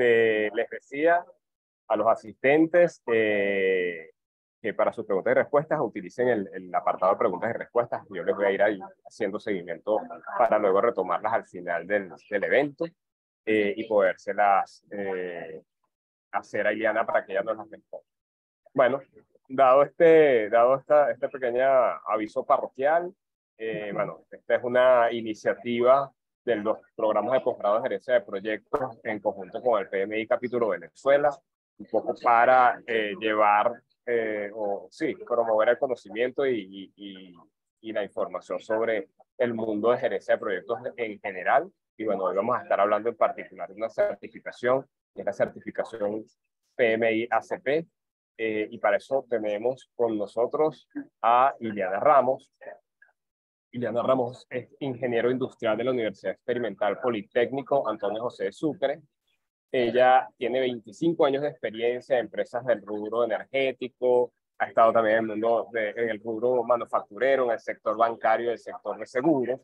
Este, les decía a los asistentes eh, que para sus preguntas y respuestas utilicen el, apartado de preguntas y respuestas. Yo les voy a ir ahí haciendo seguimiento para luego retomarlas al final del, del evento eh, y podérselas eh, hacer a Iliana para que ella nos las responda. Bueno, dado este, dado esta, este pequeño aviso parroquial, eh, bueno, esta es una iniciativa de los programas de posgrado de gerencia de proyectos en conjunto con el PMI Capítulo Venezuela, un poco para eh, llevar eh, o sí, promover el conocimiento y, y, y, la información sobre el mundo de gerencia de proyectos en general. Y bueno, hoy vamos a estar hablando en particular de una certificación, que es la certificación PMI ACP, eh, y para eso tenemos con nosotros a Iliana Ramos. Iliana Ramos es ingeniero industrial de la Universidad Experimental Politécnico Antonio José de Sucre. Ella tiene 25 años de experiencia en empresas del rubro energético, ha estado también en el mundo de, en el rubro manufacturero, en el sector bancario y el sector de seguros,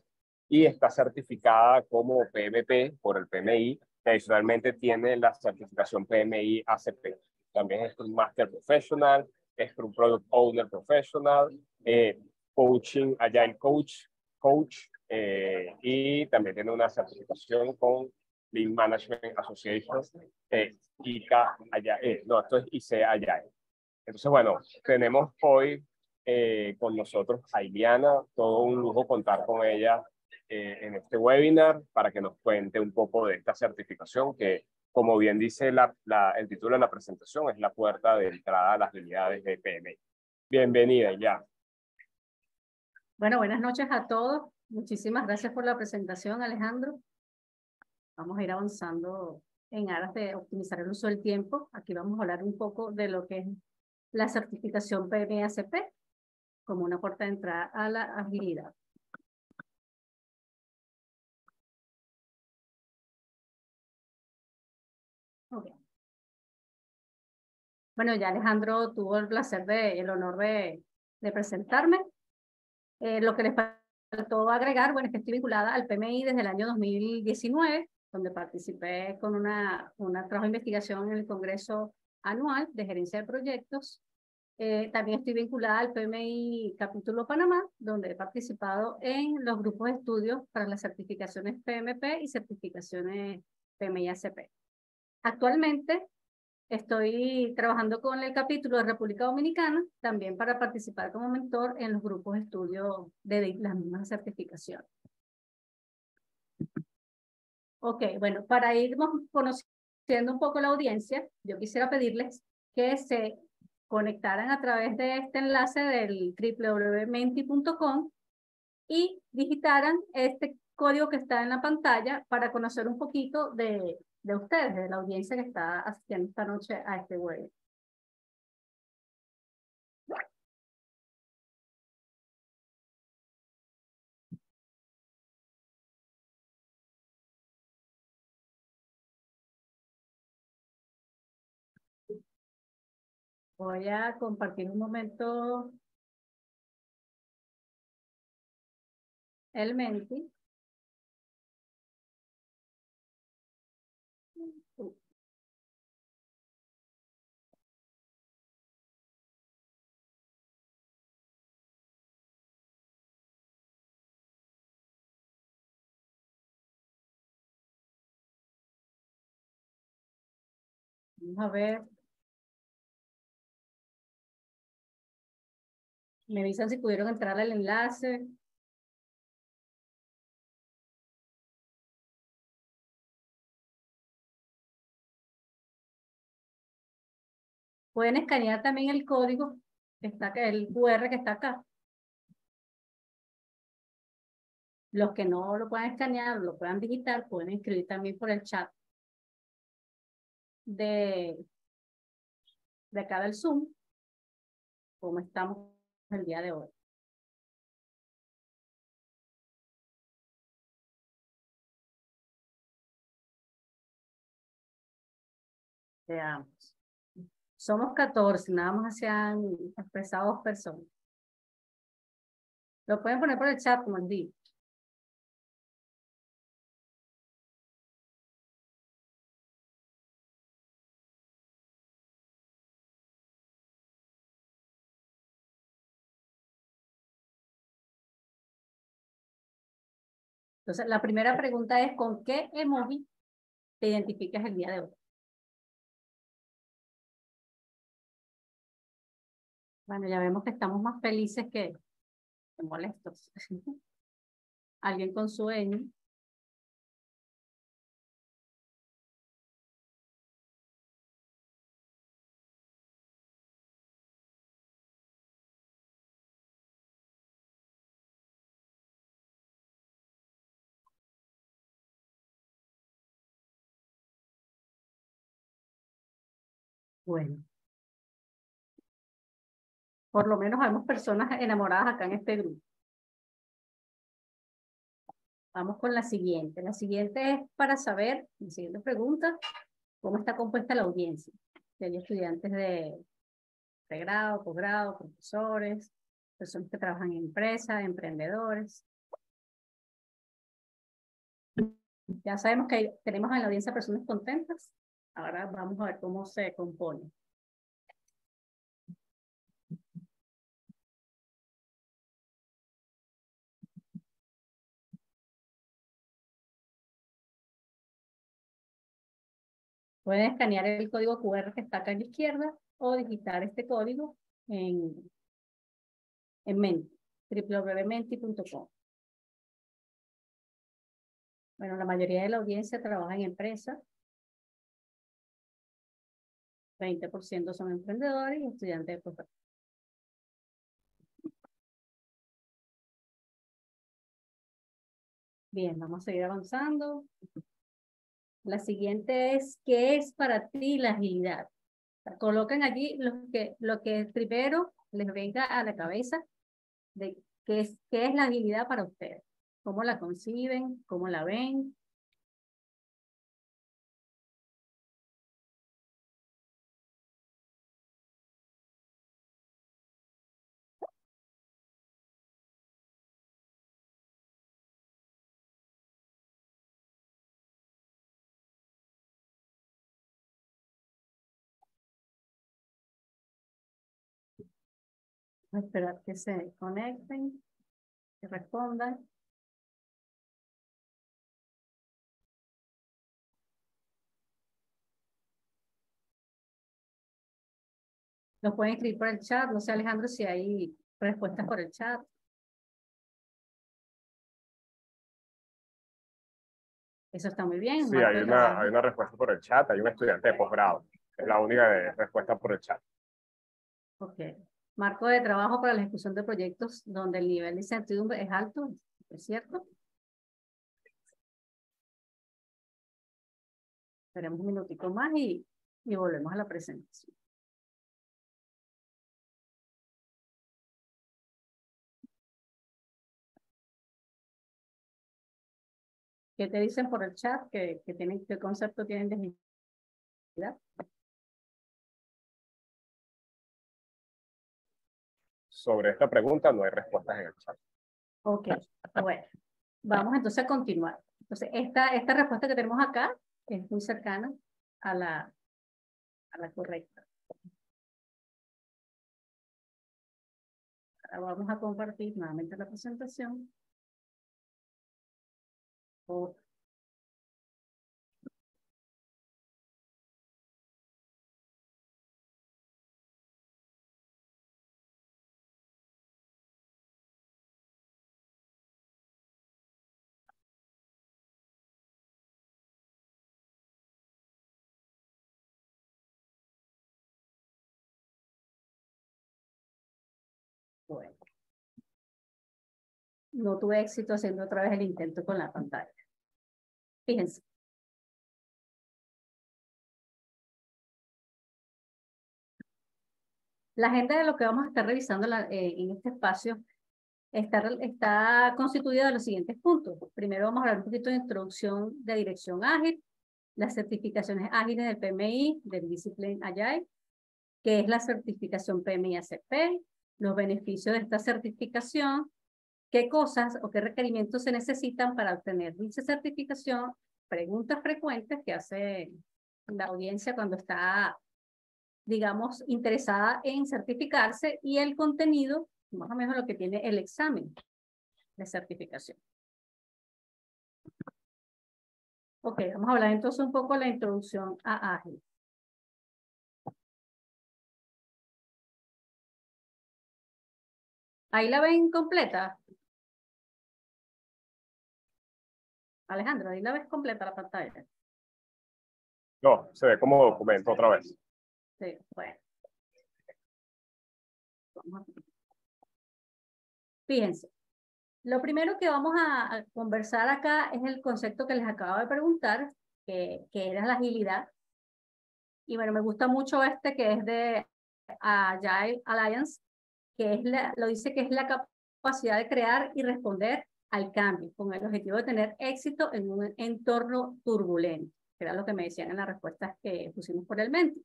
y está certificada como PMP por el PMI, adicionalmente tiene la certificación PMI ACP. También es un Master Professional, es un Product Owner Professional, eh, Coaching, Agile Coach, Coach, eh, y también tiene una certificación con Lean Management Association, eh, ICA eh, no, esto es IC Agile. Entonces, bueno, tenemos hoy eh, con nosotros a Iliana, todo un lujo contar con ella en este webinar para que nos cuente un poco de esta certificación que, como bien dice la, la, el título de la presentación, es la puerta de entrada a las habilidades de PMI. Bienvenida, ya. Bueno, buenas noches a todos. Muchísimas gracias por la presentación, Alejandro. Vamos a ir avanzando en aras de optimizar el uso del tiempo. Aquí vamos a hablar un poco de lo que es la certificación PMACP como una puerta de entrada a la agilidad. Bueno, ya Alejandro tuvo el placer de, el honor de, de presentarme. Eh, lo que les faltó agregar, bueno, es que estoy vinculada al PMI desde el año 2019, donde participé con una, una trabajo de investigación en el Congreso Anual de Gerencia de Proyectos. Eh, también estoy vinculada al PMI Capítulo Panamá, donde he participado en los grupos de estudios para las certificaciones PMP y certificaciones PMI-ACP. Actualmente estoy trabajando con el capítulo de República Dominicana, también para participar como mentor en los grupos de estudio de las mismas certificaciones. Ok, bueno, para irnos conociendo un poco la audiencia, yo quisiera pedirles que se conectaran a través de este enlace del www.menti.com y digitaran este código que está en la pantalla para conocer un poquito de de ustedes, de la audiencia que está asistiendo esta noche a este web. Voy a compartir un momento el Menti. Vamos a ver. Me avisan si pudieron entrar al enlace. Pueden escanear también el código, está el QR que está acá. Los que no lo puedan escanear, lo puedan digitar, pueden escribir también por el chat de, de acá del Zoom, como estamos el día de hoy. Veamos. Somos 14, nada más se han expresado dos personas. Lo pueden poner por el chat, como les Entonces, la primera pregunta es, ¿con qué emoji te identificas el día de hoy? Bueno, ya vemos que estamos más felices que, molestos. Alguien con sueño. Bueno. Por lo menos vemos personas enamoradas acá en este grupo. Vamos con la siguiente. La siguiente es para saber, la siguiente pregunta, cómo está compuesta la audiencia. Si hay estudiantes de pregrado, posgrado, profesores, personas que trabajan en empresas, emprendedores. Ya sabemos que tenemos en la audiencia personas contentas. Ahora vamos a ver cómo se compone. Pueden escanear el código QR que está acá a la izquierda o digitar este código en, en Menti, www.menti.com. Bueno, la mayoría de la audiencia trabaja en empresas, 20% son emprendedores y estudiantes de posgrado. Bien, vamos a seguir avanzando. La siguiente es, ¿qué es para ti la agilidad? Coloquen allí lo que, lo que primero les venga a la cabeza de qué es, qué es la agilidad para ustedes. ¿Cómo la conciben? ¿Cómo la ven? A esperar que se conecten, que respondan. Lo pueden escribir por el chat. No sé, Alejandro, si hay respuestas por el chat. Eso está muy bien. Sí, hay una, hay una respuesta por el chat. Hay un estudiante de posgrado. Es la única respuesta por el chat. Ok marco de trabajo para la ejecución de proyectos donde el nivel de incertidumbre es alto, ¿es cierto? Esperemos un minutico más y, y volvemos a la presentación. ¿Qué te dicen por el chat? ¿Qué, tienen, qué concepto tienen de agilidad? Sobre esta pregunta no hay respuestas en el chat. Ok, bueno, vamos entonces a continuar. Entonces, esta, esta respuesta que tenemos acá es muy cercana a la, a la correcta. Ahora vamos a compartir nuevamente la presentación. Bueno. No tuve éxito haciendo otra vez el intento con la pantalla. Fíjense. La agenda de lo que vamos a estar revisando eh, en este espacio está, constituida de los siguientes puntos. Primero vamos a hablar un poquito de introducción de dirección ágil, las certificaciones ágiles del PMI, del Discipline Agile, que es la certificación PMI-ACP, los beneficios de esta certificación, qué cosas o qué requerimientos se necesitan para obtener dicha certificación, preguntas frecuentes que hace la audiencia cuando está, digamos, interesada en certificarse y el contenido, más o menos lo que tiene el examen de certificación. Ok, vamos a hablar entonces un poco de la introducción a Ágil. Ahí la ven completa. Alejandro, ahí la ves completa la pantalla. No, se ve como documento otra vez. Sí, bueno. Fíjense, lo primero que vamos a, conversar acá es el concepto que les acabo de preguntar, que, que era la agilidad. Y bueno, me gusta mucho este que es de Agile Alliance, que es la, lo dice que es la capacidad de crear y responder al cambio, con el objetivo de tener éxito en un entorno turbulento, que era lo que me decían en las respuestas que pusimos por el mente.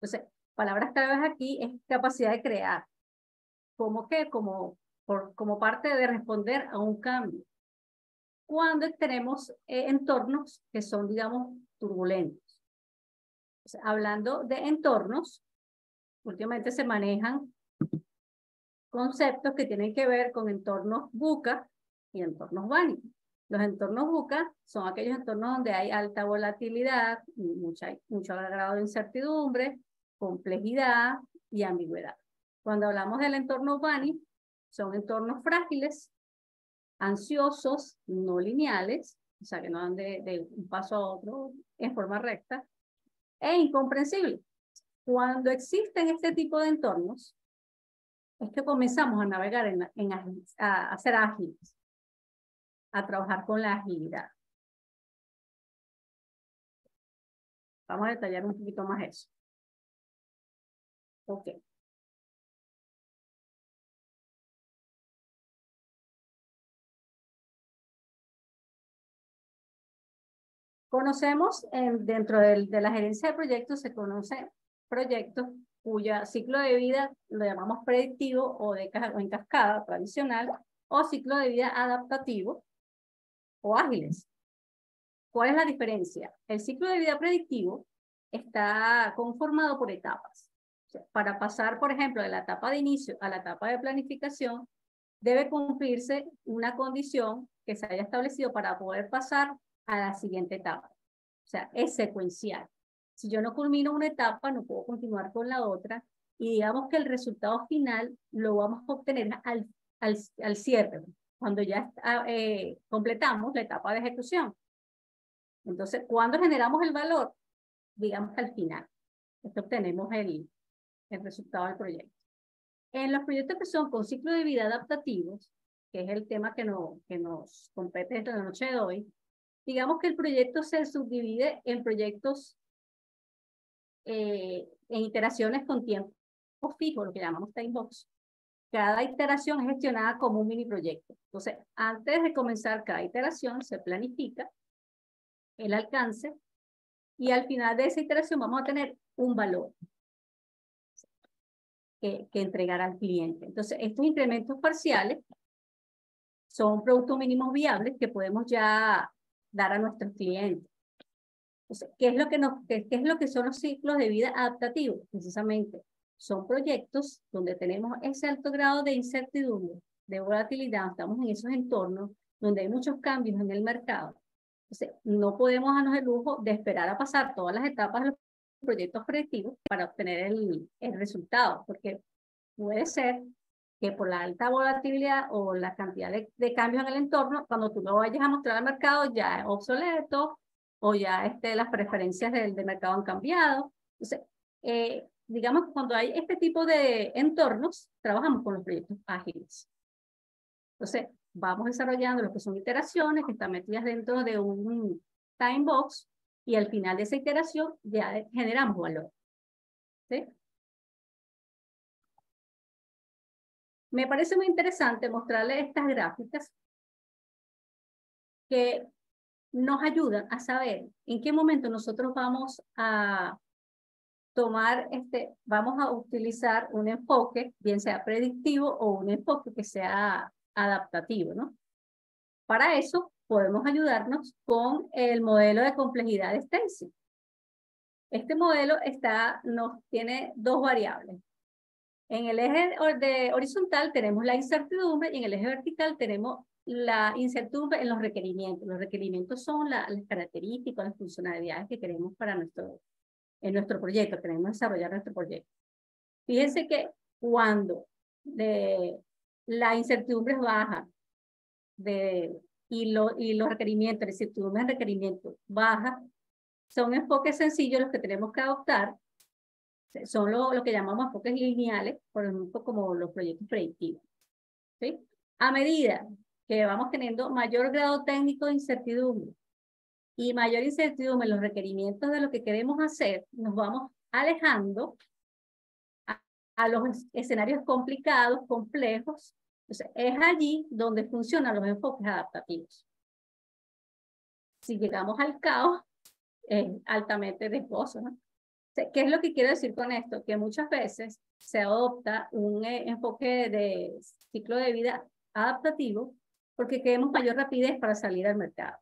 Entonces, palabras claves aquí es capacidad de crear. ¿Cómo que? Como, por, como parte de responder a un cambio. Cuando tenemos eh, entornos que son, digamos, turbulentos. hablando de entornos, últimamente se manejan conceptos que tienen que ver con entornos buca y entornos BANI. Los entornos buca son aquellos entornos donde hay alta volatilidad, mucha, mucho grado de incertidumbre, complejidad y ambigüedad. Cuando hablamos del entorno BANI, son entornos frágiles, ansiosos, no lineales, o sea, que no van de, de un paso a otro en forma recta, e incomprensibles. Cuando existen este tipo de entornos, es que comenzamos a navegar, en, en a, a ser ágiles, a trabajar con la agilidad. Vamos a detallar un poquito más eso. Ok. Conocemos dentro de la gerencia de proyectos, se conocen proyectos cuya ciclo de vida lo llamamos predictivo o, de, o en cascada tradicional, o ciclo de vida adaptativo o ágiles. ¿Cuál es la diferencia? El ciclo de vida predictivo está conformado por etapas. para pasar, por ejemplo, de la etapa de inicio a la etapa de planificación, debe cumplirse una condición que se haya establecido para poder pasar a la siguiente etapa. O sea, es secuencial. Si yo no culmino una etapa, no puedo continuar con la otra y digamos que el resultado final lo vamos a obtener al, al, al cierre, cuando ya eh, completamos la etapa de ejecución. Entonces, cuando generamos el valor, digamos que al final, obtenemos el, el resultado del proyecto. En los proyectos que son con ciclo de vida adaptativos, que es el tema que, no, que nos compete esta noche de hoy, digamos que el proyecto se subdivide en proyectos eh, en iteraciones con tiempo fijo, lo que llamamos time box. Cada iteración es gestionada como un mini proyecto. Entonces, antes de comenzar cada iteración, se planifica el alcance y al final de esa iteración vamos a tener un valor que, que entregar al cliente. Entonces, estos incrementos parciales son productos mínimos viables que podemos ya dar a nuestros clientes. ¿qué, es lo que nos, qué, es lo que son los ciclos de vida adaptativos? Precisamente, son proyectos donde tenemos ese alto grado de incertidumbre, de volatilidad, estamos en esos entornos donde hay muchos cambios en el mercado. Entonces, no podemos darnos el lujo de esperar a pasar todas las etapas de los proyectos predictivos para obtener el, el resultado, porque puede ser que por la alta volatilidad o la cantidad de, de, cambios en el entorno, cuando tú lo vayas a mostrar al mercado ya es obsoleto o ya este, las preferencias del, mercado han cambiado. Entonces, eh, digamos que cuando hay este tipo de entornos, trabajamos con los proyectos ágiles. Entonces, vamos desarrollando lo que son iteraciones que están metidas dentro de un time box y al final de esa iteración ya generamos valor. ¿Sí? Me parece muy interesante mostrarles estas gráficas que nos ayudan a saber en qué momento nosotros vamos a tomar, este, vamos a utilizar un enfoque, bien sea predictivo o un enfoque que sea adaptativo, ¿no? Para eso podemos ayudarnos con el modelo de complejidad de Stencil. Este modelo está, nos tiene dos variables. En el eje de horizontal tenemos la incertidumbre y en el eje vertical tenemos la incertidumbre en los requerimientos. Los requerimientos son las características, las funcionalidades que queremos para nuestro, en nuestro proyecto, queremos desarrollar nuestro proyecto. Fíjense que cuando de, la incertidumbre es baja de, y, lo, y los requerimientos, la incertidumbre de requerimientos baja, son enfoques sencillos los que tenemos que adoptar, son lo, lo que llamamos enfoques lineales, por ejemplo, como los proyectos predictivos. ¿sí? A medida que vamos teniendo mayor grado técnico de incertidumbre y mayor incertidumbre en los requerimientos de lo que queremos hacer, nos vamos alejando a, los escenarios complicados, complejos. Entonces, es allí donde funcionan los enfoques adaptativos. Si llegamos al caos, es altamente riesgoso. ¿no? ¿Qué es lo que quiero decir con esto? Que muchas veces se adopta un eh, enfoque de ciclo de vida adaptativo porque queremos mayor rapidez para salir al mercado.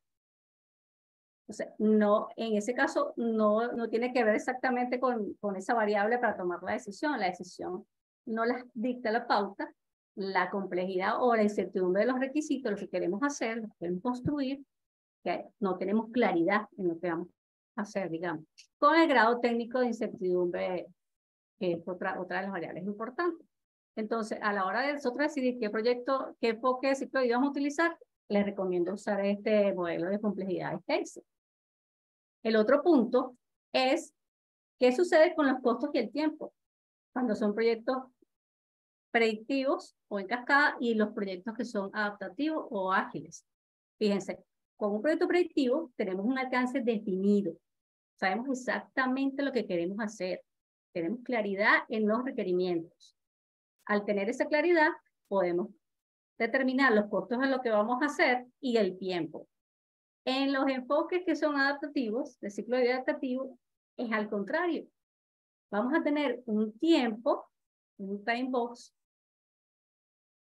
O sea, no, en ese caso no, no tiene que ver exactamente con, con esa variable para tomar la decisión. La decisión no la dicta la pauta, la complejidad o la incertidumbre de los requisitos, lo que queremos hacer, lo que queremos construir, que no tenemos claridad en lo que vamos a hacer, digamos, con el grado técnico de incertidumbre, que es otra, otra de las variables importantes. Entonces, a la hora de nosotros decidir qué proyecto, qué enfoque de ciclo vamos a utilizar, les recomiendo usar este modelo de complejidad Excel. El otro punto es qué sucede con los costos y el tiempo cuando son proyectos predictivos o en cascada y los proyectos que son adaptativos o ágiles. Fíjense, con un proyecto predictivo tenemos un alcance definido. Sabemos exactamente lo que queremos hacer. Tenemos claridad en los requerimientos. Al tener esa claridad, podemos determinar los costos de lo que vamos a hacer y el tiempo. En los enfoques que son adaptativos, de ciclo de vida adaptativo, es al contrario. Vamos a tener un tiempo, un time box,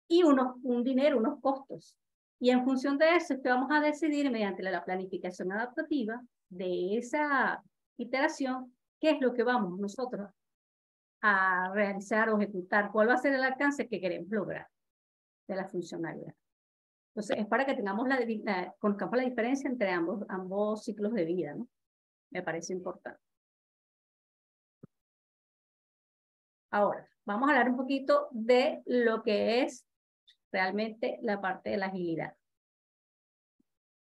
y unos, un dinero, unos costos. Y en función de eso es que vamos a decidir mediante la planificación adaptativa de esa iteración qué es lo que vamos nosotros a realizar o ejecutar, cuál va a ser el alcance que queremos lograr de la funcionalidad. Entonces, es para que tengamos la, la la diferencia entre ambos, ambos ciclos de vida, ¿no? Me parece importante. Ahora, vamos a hablar un poquito de lo que es realmente la parte de la agilidad.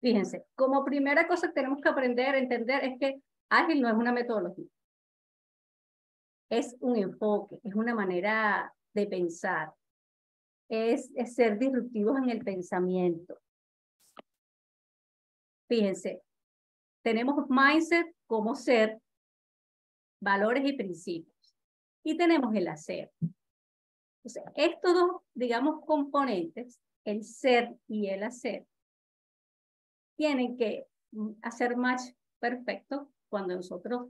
Fíjense, como primera cosa que tenemos que aprender entender es que ágil no es una metodología es un enfoque, es una manera de pensar, es, ser disruptivos en el pensamiento. Fíjense, tenemos mindset como ser, valores y principios. Y tenemos el hacer. Entonces, estos dos, digamos, componentes, el ser y el hacer, tienen que hacer match perfecto cuando nosotros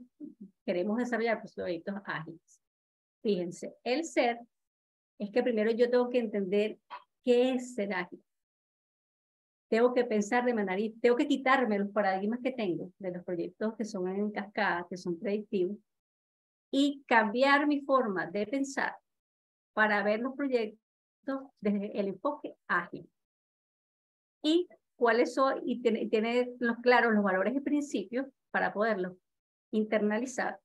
queremos desarrollar proyectos ágiles. Fíjense, el ser es que primero yo tengo que entender qué es ser ágil. Tengo que pensar de manera, tengo que quitarme los paradigmas que tengo de los proyectos que son en cascada, que son predictivos, y cambiar mi forma de pensar para ver los proyectos desde el enfoque ágil. Y cuáles son, y tener los claros los valores y principios para poderlo internalizar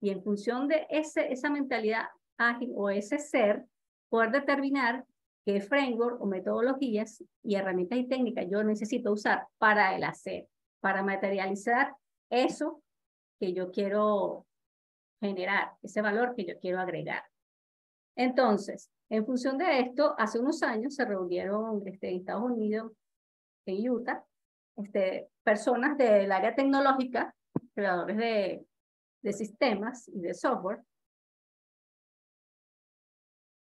y en función de ese, esa mentalidad ágil o ese ser, poder determinar qué framework o metodologías y herramientas y técnicas yo necesito usar para el hacer, para materializar eso que yo quiero generar, ese valor que yo quiero agregar. Entonces, en función de esto, hace unos años se reunieron este, en Estados Unidos, en Utah, este, personas del área tecnológica, creadores de, de sistemas y de software,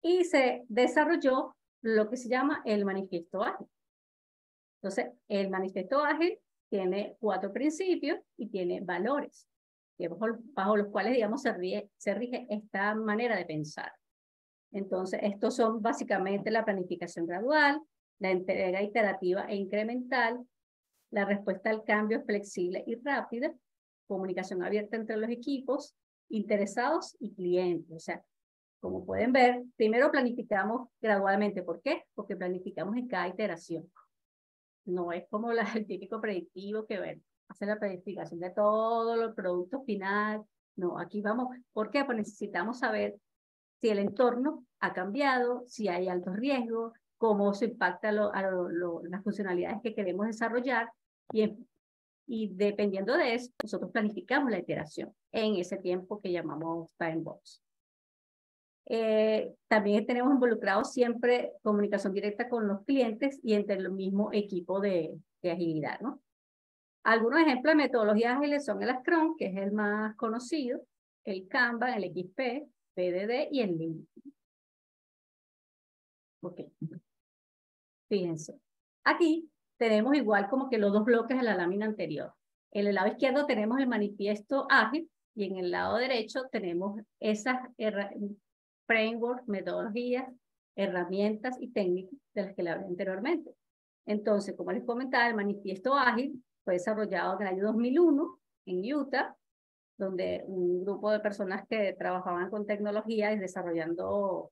y se desarrolló lo que se llama el manifiesto ágil. Entonces, el manifiesto ágil tiene cuatro principios y tiene valores, bajo, los cuales, digamos, se, se rige esta manera de pensar. Entonces, estos son básicamente la planificación gradual, la entrega iterativa e incremental, la respuesta al cambio flexible y rápida, comunicación abierta entre los equipos, interesados y clientes. O sea, como pueden ver, primero planificamos gradualmente. ¿Por qué? Porque planificamos en cada iteración. No es como la, el típico predictivo que ven, hace la predictivación de todos los productos final. No, aquí vamos. ¿Por qué? Pues necesitamos saber si el entorno ha cambiado, si hay altos riesgos, cómo se impacta a las funcionalidades que queremos desarrollar y, y dependiendo de eso, nosotros planificamos la iteración en ese tiempo que llamamos time box. Eh, también tenemos involucrado siempre comunicación directa con los clientes y entre el mismo equipo de, de agilidad, ¿no? Algunos ejemplos de metodologías ágiles son el Scrum, que es el más conocido, el Kanban, el XP, PDD y el Lean. Ok. Fíjense. Aquí tenemos igual como que los dos bloques de la lámina anterior. En el lado izquierdo tenemos el manifiesto ágil y en el lado derecho tenemos esas frameworks, metodologías, herramientas y técnicas de las que le hablé anteriormente. Entonces, como les comentaba, el manifiesto ágil fue desarrollado en el año 2001 en Utah, donde un grupo de personas que trabajaban con tecnología y desarrollando,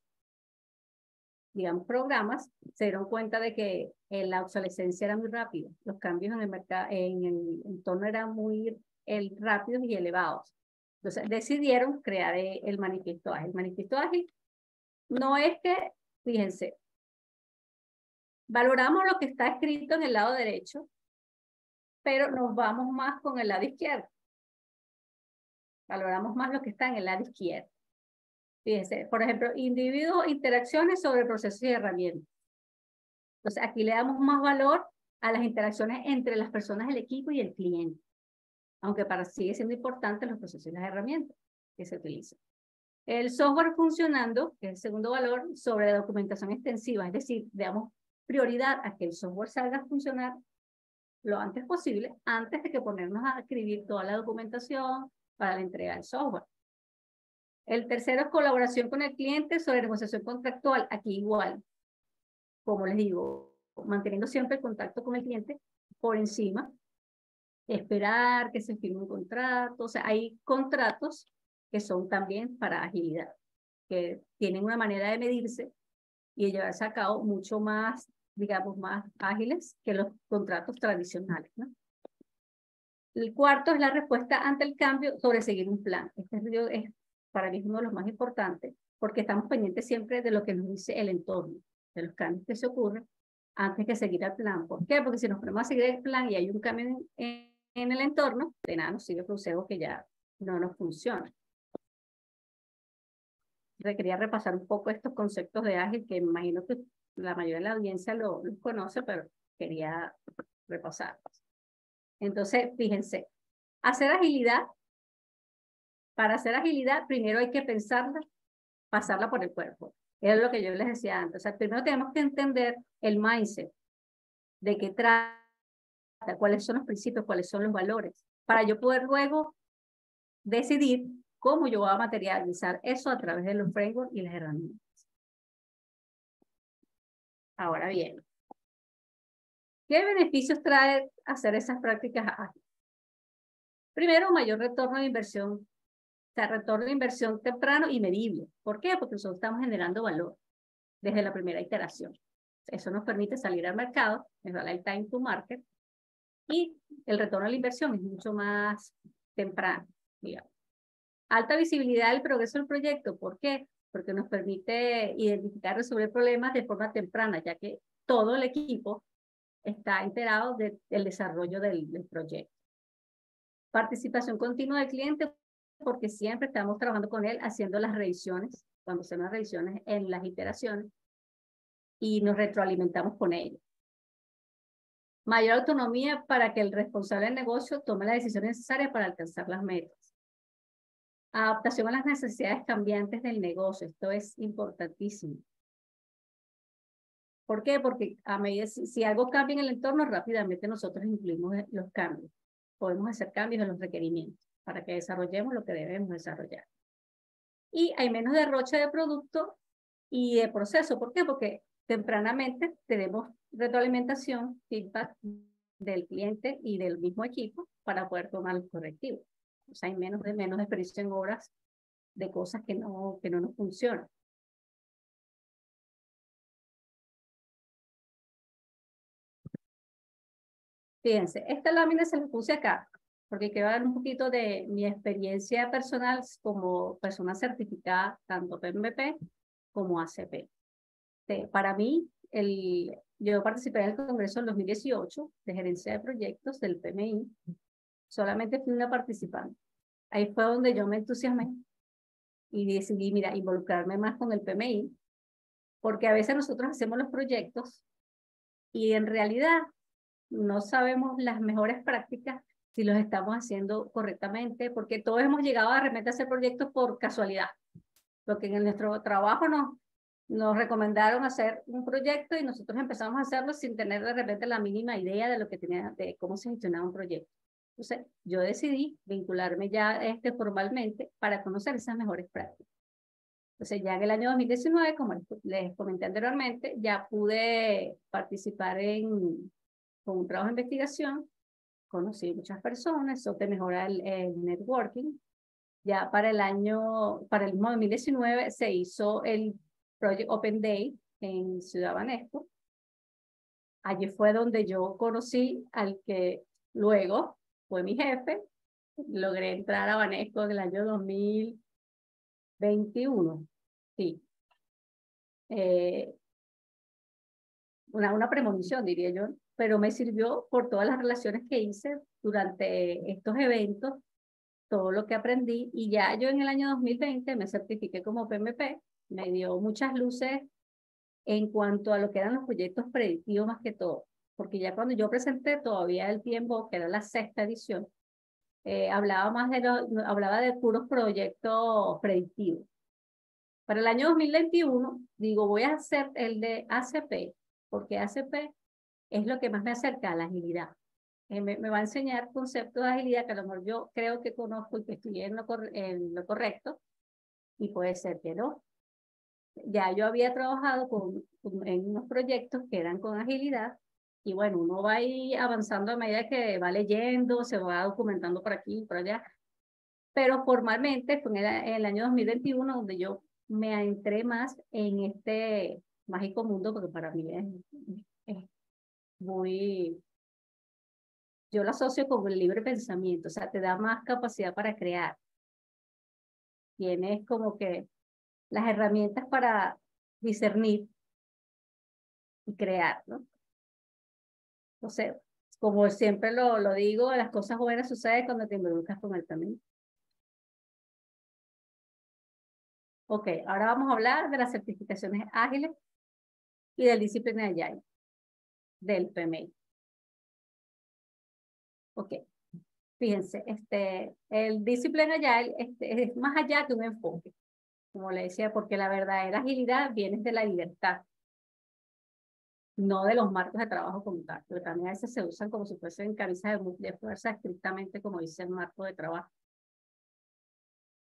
digamos, programas, se dieron cuenta de que la obsolescencia era muy rápida, los cambios en el mercado, en el entorno eran muy el, rápidos y elevados. Entonces decidieron crear el manifiesto ágil. El manifiesto ágil no es que, fíjense, valoramos lo que está escrito en el lado derecho, pero nos vamos más con el lado izquierdo. Valoramos más lo que está en el lado izquierdo. Fíjense, por ejemplo, individuos, interacciones sobre procesos y herramientas. Entonces, aquí le damos más valor a las interacciones entre las personas del equipo y el cliente. Aunque para sigue siendo importante los procesos y las herramientas que se utilizan. El software funcionando, que es el segundo valor, sobre documentación extensiva, es decir, damos prioridad a que el software salga a funcionar lo antes posible, antes de que ponernos a escribir toda la documentación para la entrega del software. El tercero es colaboración con el cliente sobre negociación contractual. Aquí igual, como les digo, manteniendo siempre el contacto con el cliente por encima, esperar que se firme un contrato. O sea, hay contratos que son también para agilidad, que tienen una manera de medirse y de llevarse a cabo mucho más digamos, más ágiles que los contratos tradicionales. ¿no? El cuarto es la respuesta ante el cambio sobre seguir un plan. Este es para mí uno de los más importantes porque estamos pendientes siempre de lo que nos dice el entorno, de los cambios que se ocurren antes que seguir el plan. ¿Por qué? Porque si nos ponemos a seguir el plan y hay un cambio en, en el entorno, de nada nos sigue consejo que ya no nos funciona. Quería repasar un poco estos conceptos de ágil que imagino que la mayoría de la audiencia lo, conoce, pero quería repasarlos. Entonces, fíjense, hacer agilidad, para hacer agilidad, primero hay que pensarla, pasarla por el cuerpo. Es lo que yo les decía antes. O sea, primero tenemos que entender el mindset, de qué trata, cuáles son los principios, cuáles son los valores, para yo poder luego decidir cómo yo voy a materializar eso a través de los frameworks y las herramientas. Ahora bien, ¿qué beneficios trae hacer esas prácticas ágiles? Primero, mayor retorno de inversión, o sea, retorno de inversión temprano y medible. ¿Por qué? Porque nosotros estamos generando valor desde la primera iteración. Eso nos permite salir al mercado, mejorar el time to market, y el retorno de la inversión es mucho más temprano, digamos. Alta visibilidad del progreso del proyecto. ¿Por qué? porque nos permite identificar y resolver problemas de forma temprana, ya que todo el equipo está enterado del desarrollo del, del proyecto. Participación continua del cliente, porque siempre estamos trabajando con él haciendo las revisiones, cuando hacemos las revisiones en las iteraciones, y nos retroalimentamos con ellos. Mayor autonomía para que el responsable del negocio tome las decisiones necesarias para alcanzar las metas. Adaptación a las necesidades cambiantes del negocio. Esto es importantísimo. ¿Por qué? Porque a medida, si, algo cambia en el entorno, rápidamente nosotros incluimos los cambios. Podemos hacer cambios en los requerimientos para que desarrollemos lo que debemos desarrollar. Y hay menos derroche de producto y de proceso. ¿Por qué? Porque tempranamente tenemos retroalimentación, feedback del cliente y del mismo equipo para poder tomar los correctivos o sea, hay menos de menos experiencia en horas de cosas que no, que no nos funcionan. Fíjense, esta lámina se la puse acá porque quiero dar un poquito de mi experiencia personal como persona certificada, tanto PMP como ACP. Para mí, el, yo participé en el Congreso en 2018 de gerencia de proyectos del PMI. Solamente fui una participante. Ahí fue donde yo me entusiasmé y decidí, mira, involucrarme más con el PMI, porque a veces nosotros hacemos los proyectos y en realidad no sabemos las mejores prácticas si los estamos haciendo correctamente, porque todos hemos llegado de repente a hacer proyectos por casualidad, porque en nuestro trabajo nos, nos recomendaron hacer un proyecto y nosotros empezamos a hacerlo sin tener de repente la mínima idea de lo que tenía, de cómo se gestionaba un proyecto. Entonces, yo decidí vincularme ya este formalmente para conocer esas mejores prácticas. Entonces, ya en el año 2019, como les comenté anteriormente, ya pude participar en con un trabajo de investigación, conocí muchas personas, eso te mejora el, networking. Ya para el año, para el 2019 se hizo el Project Open Day en Ciudad Banesco. Allí fue donde yo conocí al que luego fue mi jefe. Logré entrar a Banesco en el año 2021. Sí. Eh, una, una premonición, diría yo, pero me sirvió por todas las relaciones que hice durante estos eventos, todo lo que aprendí y ya yo en el año 2020 me certifiqué como PMP, me dio muchas luces en cuanto a lo que eran los proyectos predictivos más que todo, porque ya cuando yo presenté todavía el tiempo, que era la sexta edición, eh, hablaba más de los, hablaba de puros proyectos predictivos. Para el año 2021, digo, voy a hacer el de ACP, porque ACP es lo que más me acerca a la agilidad. Eh, me, va a enseñar conceptos de agilidad que a lo mejor yo creo que conozco y que estoy en lo, en lo correcto, y puede ser que no. Ya yo había trabajado con, en unos proyectos que eran con agilidad, y bueno, uno va ahí avanzando a medida que va leyendo, se va documentando por aquí y por allá. Pero formalmente fue en el, el año 2021 donde yo me entré más en este mágico mundo, porque para mí es, muy, yo lo asocio con el libre pensamiento, o sea, te da más capacidad para crear. Tienes como que las herramientas para discernir y crear, ¿no? Entonces, como siempre lo, lo digo, las cosas buenas suceden cuando te involucras con el camino. Ok, ahora vamos a hablar de las certificaciones ágiles y del disciplina Agile, del PMI. Ok, fíjense, este, el disciplina Agile este, es más allá que un enfoque, como le decía, porque la verdadera agilidad viene de la libertad, no de los marcos de trabajo como tal, pero también a veces se usan como si fuesen camisas de, de fuerza estrictamente como dice el marco de trabajo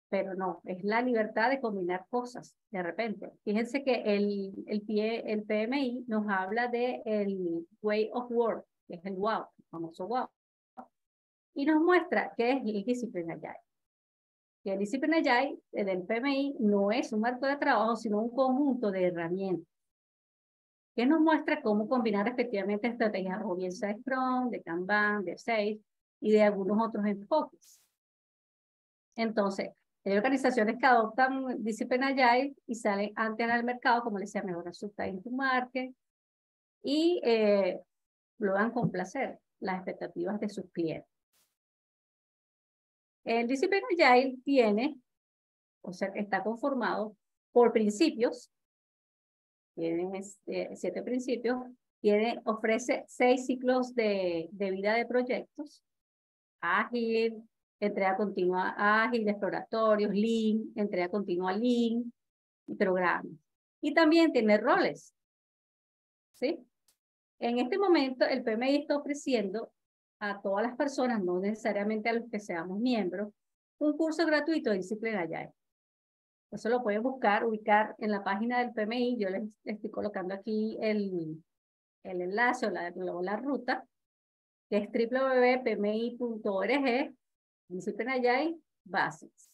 pero no, es la libertad de combinar cosas de repente. Fíjense que el, el, el PMI nos habla de el way of work, que es el WOW, el famoso WOW, y nos muestra qué es el Discipline Agile. Que el Agile del PMI no es un marco de trabajo, sino un conjunto de herramientas que nos muestra cómo combinar efectivamente estrategias o bien de Scrum, de Kanban, de SAFe y de algunos otros enfoques. Entonces, hay organizaciones que adoptan disciplina Agile y salen antes al mercado, como les decía, mejor su time to market y eh, logran complacer las expectativas de sus clientes. El disciplina Agile tiene, o sea, está conformado por principios, tiene este, siete principios, tiene, ofrece seis ciclos de, de vida de proyectos, ágil, entrega continua ágil, exploratorios, Lean, entrega continua Lean y programas. Y también tiene roles. ¿Sí? En este momento, el PMI está ofreciendo a todas las personas, no necesariamente a los que seamos miembros, un curso gratuito de disciplina Agile. Eso lo pueden buscar, ubicar en la página del PMI. Yo les estoy colocando aquí el, el enlace o la, la ruta, que es www.pmi.org Disciplina Agile Basics.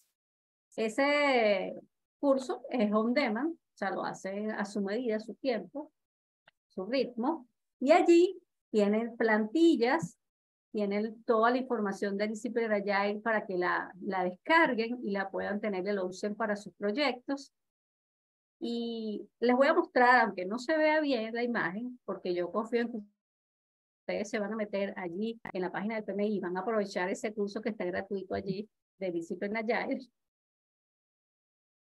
Ese curso es on demand, o sea, lo hacen a su medida, a su tiempo, su ritmo, y allí tienen plantillas tienen toda la información del Disciplinary Agile para que la, la descarguen y la puedan tener y lo usen para sus proyectos. Y les voy a mostrar, aunque no se vea bien la imagen, porque yo confío en que ustedes se van a meter allí en la página del PMI y van a aprovechar ese curso que está gratuito allí de Discipline Agile.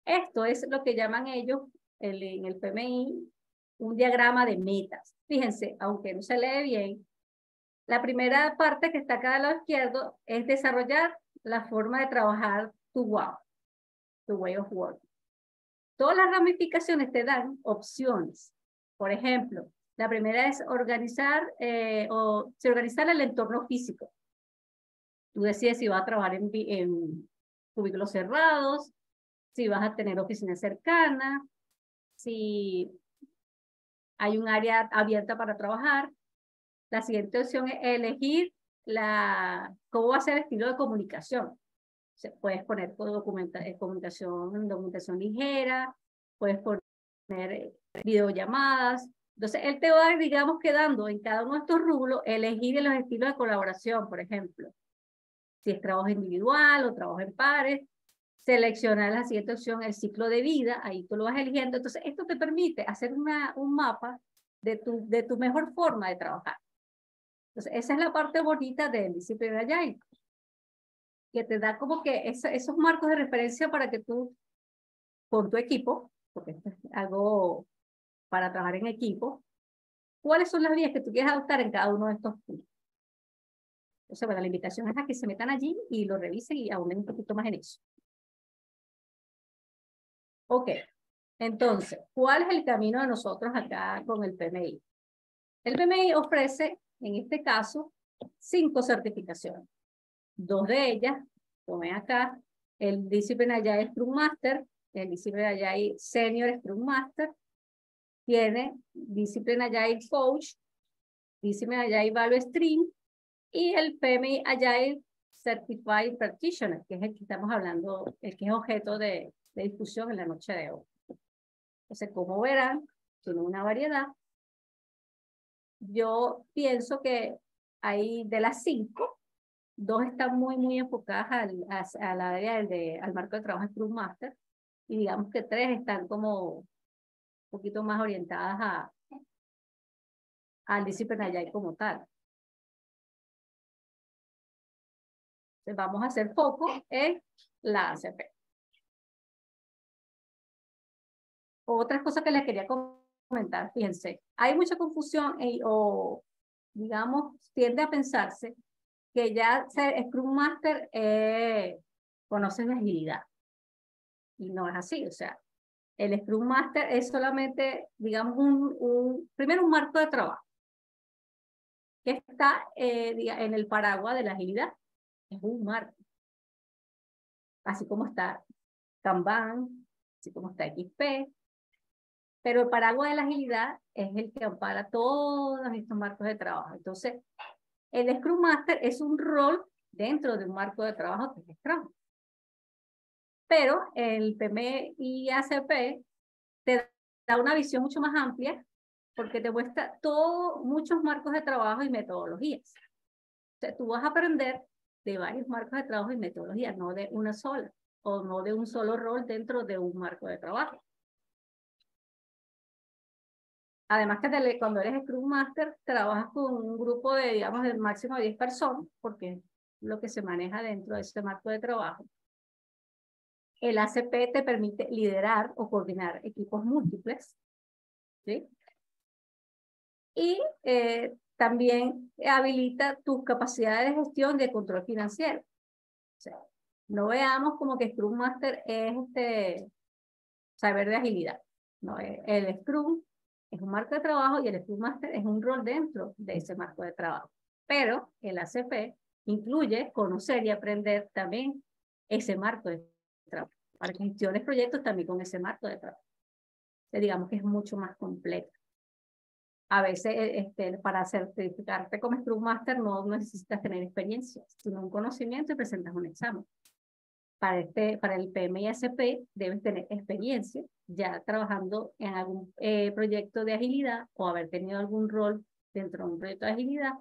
Esto es lo que llaman ellos el, en el PMI un diagrama de metas. Fíjense, aunque no se lee bien, la primera parte que está acá al lado izquierdo es desarrollar la forma de trabajar tu wow, tu way of work. Todas las ramificaciones te dan opciones. Por ejemplo, la primera es organizar eh, o se organizar el entorno físico. Tú decides si vas a trabajar en, en cubículos cerrados, si vas a tener oficina cercana, si hay un área abierta para trabajar. La siguiente opción es elegir la, cómo va a ser el estilo de comunicación. Puedes poner documenta, eh, comunicación, documentación ligera, puedes poner eh, videollamadas. Entonces, él te va, digamos, quedando en cada uno de estos rubros, elegir los estilos de colaboración, por ejemplo. Si es trabajo individual o trabajo en pares, seleccionar la siguiente opción, el ciclo de vida, ahí tú lo vas eligiendo. Entonces, esto te permite hacer una, un mapa de tu, de tu mejor forma de trabajar. Entonces, esa es la parte bonita del disciplina Agile, que te da como que esos marcos de referencia para que tú, con tu equipo, porque esto es algo para trabajar en equipo, cuáles son las vías que tú quieres adoptar en cada uno de estos puntos. Entonces, bueno, la invitación es a que se metan allí y lo revisen y aúnen un poquito más en eso. Ok, entonces, ¿cuál es el camino de nosotros acá con el PMI? El PMI ofrece, en este caso, cinco certificaciones. Dos de ellas, tomé acá, el Discipline Agile Scrum Master, el Discipline Agile Senior Scrum Master, tiene Discipline Agile Coach, Discipline Agile Value Stream y el PMI Agile Certified Practitioner, que es el que estamos hablando, el que es objeto de, de discusión en la noche de hoy. Entonces, como verán, tiene una variedad. Yo pienso que hay de las cinco, dos están muy, muy enfocadas al, a, la área de, al marco de trabajo Scrum Master, y digamos que tres están como un poquito más orientadas a, al disciplinaria como tal. Entonces, vamos a hacer foco en la ACP. Otras cosas que les quería comentar, fíjense, hay mucha confusión e, o, digamos, tiende a pensarse que ya ser Scrum Master eh, conoce la agilidad. Y no es así, o sea, el Scrum Master es solamente, digamos, un, un primero un marco de trabajo que está eh, en el paraguas de la agilidad. Es un marco. Así como está Kanban, así como está XP, pero el paraguas de la agilidad es el que ampara todos estos marcos de trabajo. Entonces, el Scrum Master es un rol dentro de un marco de trabajo que es Scrum. Pero el PMI y ACP te da una visión mucho más amplia porque te muestra todos muchos marcos de trabajo y metodologías. O sea, tú vas a aprender de varios marcos de trabajo y metodologías, no de una sola o no de un solo rol dentro de un marco de trabajo. Además que cuando eres Scrum Master, trabajas con un grupo de, digamos, del máximo de 10 personas, porque es lo que se maneja dentro de este marco de trabajo. El ACP te permite liderar o coordinar equipos múltiples. ¿sí? Y eh, también habilita tus capacidades de gestión de control financiero. O sea, no veamos como que Scrum Master es este saber de agilidad. No, el Scrum es un marco de trabajo y el Scrum Master es un rol dentro de ese marco de trabajo. Pero el ACP incluye conocer y aprender también ese marco de trabajo, para que gestiones proyectos también con ese marco de trabajo. digamos que es mucho más completo. A veces eh, este, para certificarte como Scrum Master no necesitas tener experiencia, sino un conocimiento y presentas un examen para, este, para el PMI-ACP debes tener experiencia ya trabajando en algún eh, proyecto de agilidad o haber tenido algún rol dentro de un proyecto de agilidad,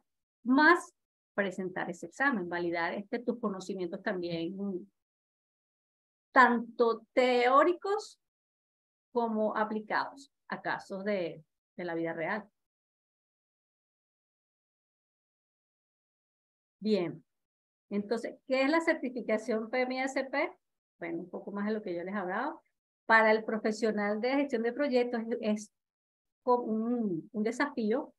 más presentar ese examen, validar este, tus conocimientos también, tanto teóricos como aplicados a casos de, de la vida real. Bien, entonces, ¿qué es la certificación PMSP? Bueno, un poco más de lo que yo les hablado. Para el profesional de gestión de proyectos es un, un desafío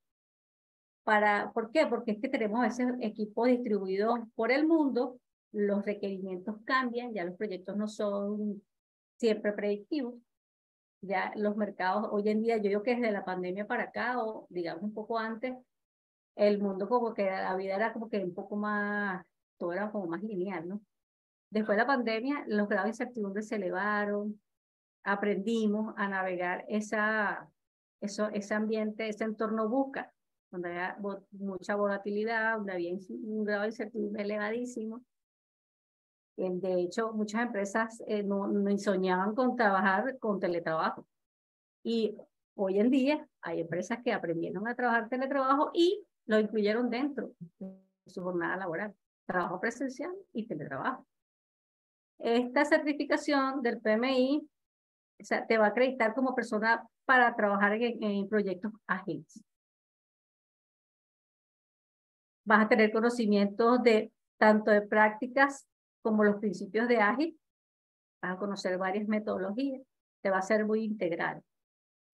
para, ¿por qué? Porque es que tenemos ese equipo distribuido por el mundo, los requerimientos cambian, ya los proyectos no son siempre predictivos, ya los mercados hoy en día, yo digo que desde la pandemia para acá, o digamos un poco antes, el mundo como que la vida era como que un poco más, todo era como más lineal, ¿no? Después de la pandemia, los grados de incertidumbre se elevaron, aprendimos a navegar esa, eso, ese ambiente, ese entorno busca, donde había mucha volatilidad, donde había un grado de incertidumbre elevadísimo. De hecho, muchas empresas eh, no, no soñaban con trabajar con teletrabajo. Y hoy en día hay empresas que aprendieron a trabajar teletrabajo y lo incluyeron dentro de su jornada laboral, trabajo presencial y teletrabajo. Esta certificación del PMI te va a acreditar como persona para trabajar en, en proyectos ágiles. Vas a tener conocimientos de tanto de prácticas como los principios de ágil. Vas a conocer varias metodologías. Te va a ser muy integral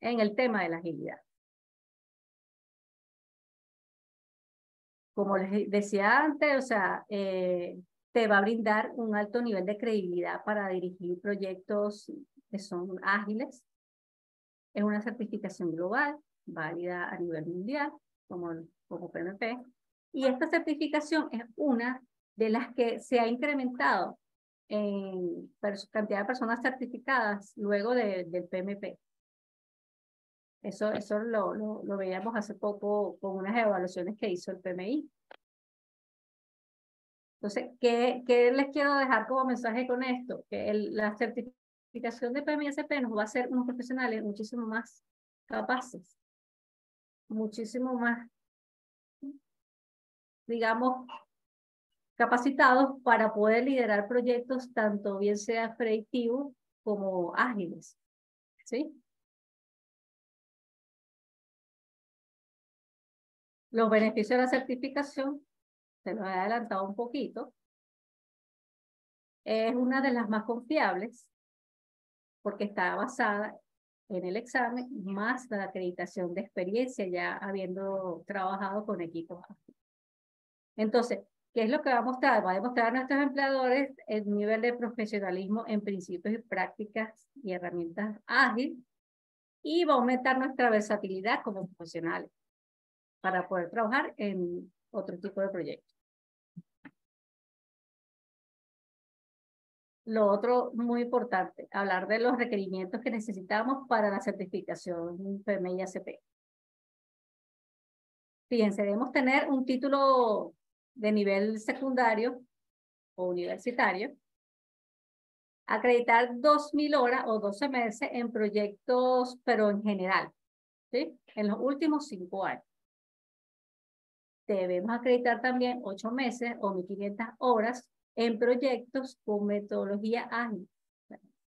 en el tema de la agilidad. Como les decía antes, o sea, eh, te va a brindar un alto nivel de credibilidad para dirigir proyectos que son ágiles. Es una certificación global, válida a nivel mundial, como, como PMP. Y esta certificación es una de las que se ha incrementado en cantidad de personas certificadas luego del PMP. Eso, eso lo, lo, lo, veíamos hace poco con unas evaluaciones que hizo el PMI. Entonces, ¿qué, ¿qué, les quiero dejar como mensaje con esto? Que el, la certificación de PMI-SP nos va a hacer unos profesionales muchísimo más capaces, muchísimo más, digamos, capacitados para poder liderar proyectos tanto bien sea predictivos como ágiles. ¿Sí? Los beneficios de la certificación, se los he adelantado un poquito, es una de las más confiables porque está basada en el examen más la acreditación de experiencia ya habiendo trabajado con equipos. Entonces, ¿qué es lo que va a mostrar? Va a demostrar a nuestros empleadores el nivel de profesionalismo en principios y prácticas y herramientas ágiles y va a aumentar nuestra versatilidad como profesionales para poder trabajar en otro tipo de proyectos. Lo otro muy importante, hablar de los requerimientos que necesitamos para la certificación PMI-ACP. Fíjense, debemos tener un título de nivel secundario o universitario, acreditar 2.000 horas o 12 meses en proyectos, pero en general, ¿sí? En los últimos cinco años debemos acreditar también ocho meses o 1.500 horas en proyectos con metodología ágil,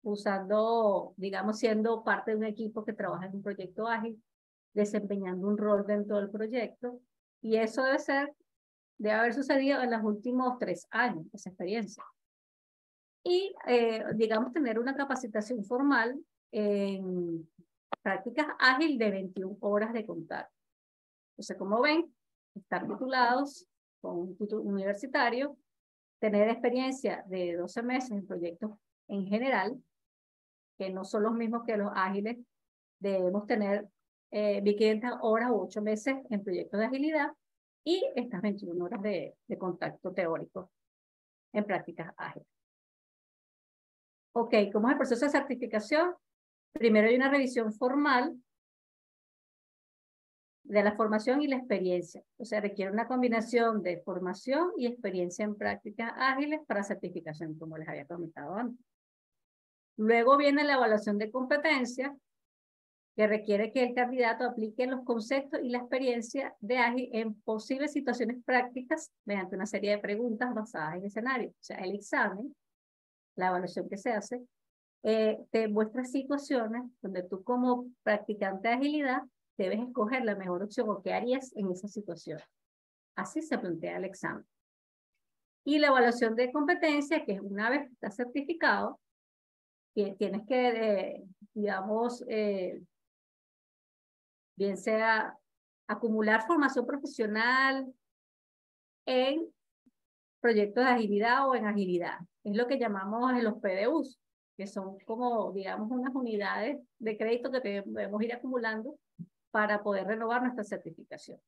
usando, digamos, siendo parte de un equipo que trabaja en un proyecto ágil, desempeñando un rol dentro del proyecto, y eso debe ser, debe haber sucedido en los últimos tres años, esa experiencia. Y, eh, digamos, tener una capacitación formal en prácticas ágil de 21 horas de contar. Entonces, como ven, estar titulados con un título universitario, tener experiencia de 12 meses en proyectos en general, que no son los mismos que los ágiles, debemos tener eh, 1.500 horas o 8 meses en proyectos de agilidad y estas 21 horas de, de contacto teórico en prácticas ágiles. Ok, ¿cómo es el proceso de certificación? Primero hay una revisión formal de la formación y la experiencia. O sea, requiere una combinación de formación y experiencia en prácticas ágiles para certificación, como les había comentado antes. Luego viene la evaluación de competencia, que requiere que el candidato aplique los conceptos y la experiencia de ágil en posibles situaciones prácticas mediante una serie de preguntas basadas en escenarios. O sea, el examen, la evaluación que se hace, eh, te muestra situaciones donde tú como practicante de agilidad debes escoger la mejor opción o qué harías en esa situación. Así se plantea el examen. Y la evaluación de competencia, que es una vez que estás certificado, tienes que, eh, digamos, eh, bien sea acumular formación profesional en proyectos de agilidad o en agilidad. Es lo que llamamos en los PDUs, que son como, digamos, unas unidades de crédito que debemos ir acumulando para poder renovar nuestra certificación.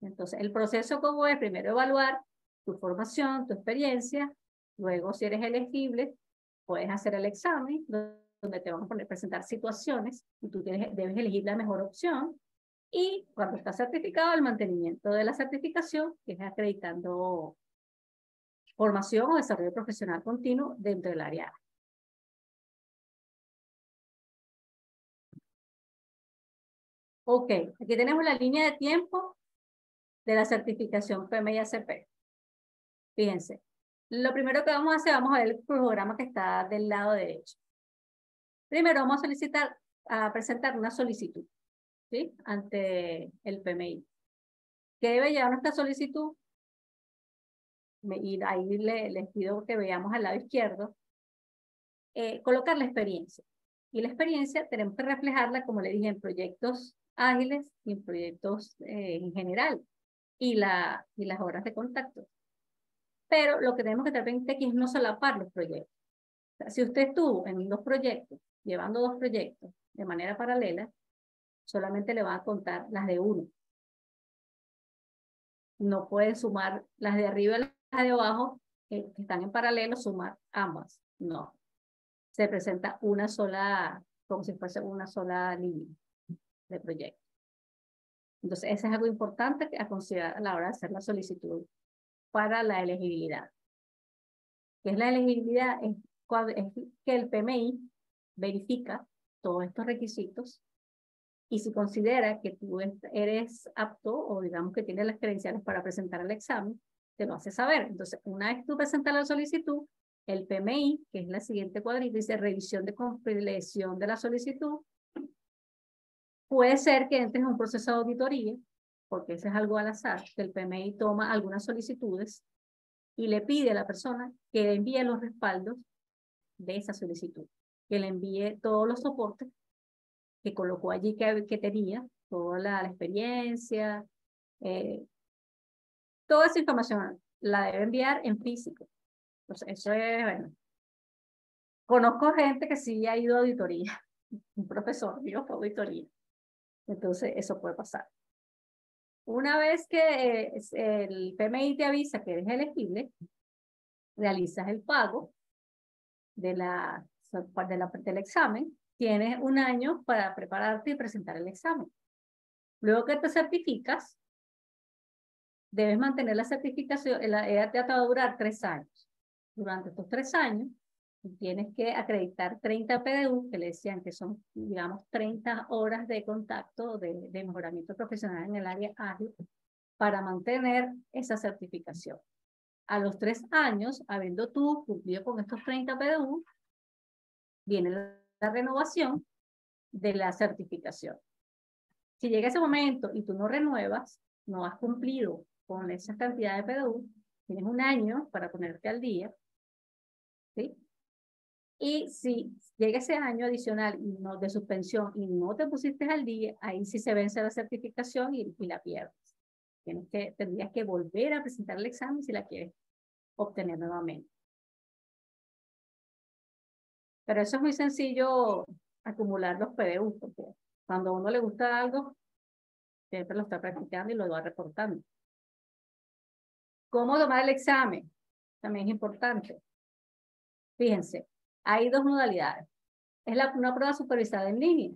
Entonces, el proceso como es, primero evaluar tu formación, tu experiencia, luego si eres elegible, puedes hacer el examen donde te van a poner, presentar situaciones y tú tienes, debes elegir la mejor opción y cuando está certificado, el mantenimiento de la certificación, que es acreditando formación o desarrollo profesional continuo dentro del área. Ok, aquí tenemos la línea de tiempo de la certificación PMI-ACP. Fíjense, lo primero que vamos a hacer, vamos a ver el programa que está del lado derecho. Primero vamos a solicitar, a presentar una solicitud ante el PMI. ¿Qué debe llevar nuestra solicitud? Y ahí les pido que veamos al lado izquierdo. Eh, colocar la experiencia. Y la experiencia tenemos que reflejarla, como le dije, en proyectos ágiles y en proyectos eh, en general. Y, la, y las horas de contacto. Pero lo que tenemos que tener pendiente aquí es no solapar los proyectos. si usted estuvo en dos proyectos, llevando dos proyectos de manera paralela, solamente le van a contar las de uno. No pueden sumar las de arriba y las de abajo, que están en paralelo, sumar ambas. No. Se presenta una sola, como si fuese una sola línea de proyecto. Entonces, eso es algo importante a considerar a la hora de hacer la solicitud para la elegibilidad. ¿Qué es la elegibilidad? Es, es que el PMI verifica todos estos requisitos y si considera que tú eres apto o digamos que tienes las credenciales para presentar el examen, te lo hace saber. Entonces, una vez tú presentas la solicitud, el PMI, que es la siguiente cuadrita, dice revisión de compleción de la solicitud. Puede ser que entres en un proceso de auditoría, porque ese es algo al azar, que el PMI toma algunas solicitudes y le pide a la persona que envíe los respaldos de esa solicitud, que le envíe todos los soportes que colocó allí que, que tenía, toda la, experiencia, eh, toda esa información la debe enviar en físico. Entonces, eso es, bueno. Conozco gente que sí ha ido a auditoría, un profesor digo, fue auditoría. Entonces, eso puede pasar. Una vez que el PMI te avisa que eres elegible, realizas el pago de la, de la, del examen tienes un año para prepararte y presentar el examen. Luego que te certificas, debes mantener la certificación, la EAT va a durar tres años. Durante estos tres años, tienes que acreditar 30 PDU, que le decían que son, digamos, 30 horas de contacto de, de mejoramiento profesional en el área ágil, para mantener esa certificación. A los tres años, habiendo tú cumplido con estos 30 PDU, viene la renovación de la certificación. Si llega ese momento y tú no renuevas, no has cumplido con esa cantidad de PDU, tienes un año para ponerte al día, ¿sí? Y si llega ese año adicional no, de suspensión y no te pusiste al día, ahí sí se vence la certificación y, y la pierdes. Tienes que, tendrías que volver a presentar el examen si la quieres obtener nuevamente. Pero eso es muy sencillo acumular los PDU, porque cuando a uno le gusta algo, siempre lo está practicando y lo va reportando. ¿Cómo tomar el examen? También es importante. Fíjense, hay dos modalidades. Es la, una prueba supervisada en línea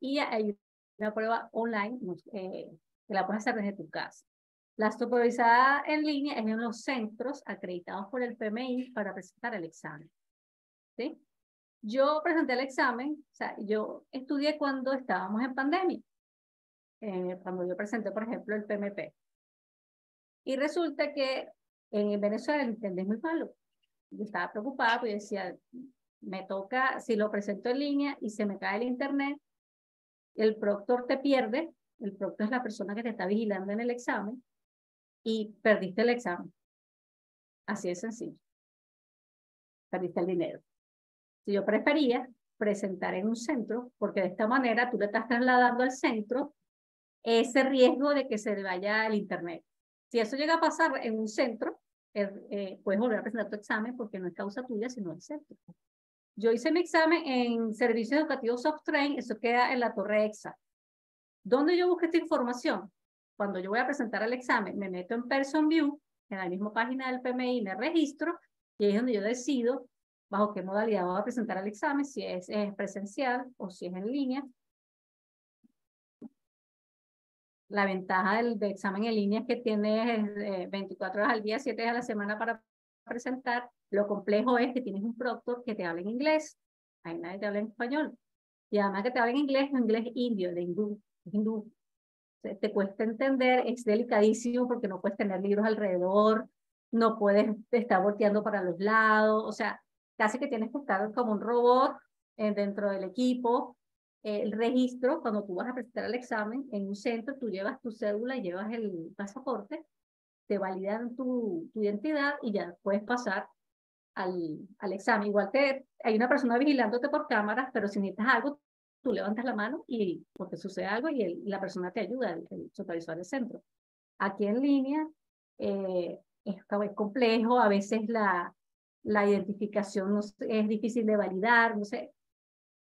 y hay una prueba online eh, que la puedes hacer desde tu casa. La supervisada en línea es en los centros acreditados por el PMI para presentar el examen. ¿Sí? Yo presenté el examen, o sea, yo estudié cuando estábamos en pandemia, eh, cuando yo presenté, por ejemplo, el PMP. Y resulta que en Venezuela el internet es muy malo. Yo estaba preocupada porque decía, me toca, si lo presento en línea y se me cae el internet, el proctor te pierde, el proctor es la persona que te está vigilando en el examen y perdiste el examen. Así de sencillo. Perdiste el dinero. Si yo prefería presentar en un centro, porque de esta manera tú le estás trasladando al centro ese riesgo de que se le vaya el internet. Si eso llega a pasar en un centro, eh, puedes volver a presentar tu examen porque no es causa tuya, sino el centro. Yo hice mi examen en Servicios Educativos Soft Train, eso queda en la Torre EXA. ¿Dónde yo busqué esta información? Cuando yo voy a presentar el examen, me meto en Person View, en la misma página del PMI, me registro, y ahí es donde yo decido bajo qué modalidad voy a presentar el examen, si es, presencial o si es en línea. La ventaja del, examen en línea es que tienes 24 horas al día, 7 días a la semana para presentar. Lo complejo es que tienes un proctor que te habla en inglés. Ahí nadie te habla en español. Y además que te habla en inglés, en inglés indio, de hindú. hindú. Te cuesta entender, es delicadísimo porque no puedes tener libros alrededor, no puedes estar volteando para los lados, o sea, casi que tienes que estar como un robot eh, dentro del equipo. el registro, cuando tú vas a presentar el examen en un centro, tú llevas tu cédula llevas el pasaporte te validan tu, tu identidad y ya puedes pasar al, al examen. Igual te, hay una persona vigilándote por cámaras, pero si necesitas algo, tú levantas la mano y porque sucede algo y, la persona te ayuda, el, supervisor del centro. Aquí en línea eh, es, es, complejo, a veces la, la identificación no, es difícil de validar, no sé.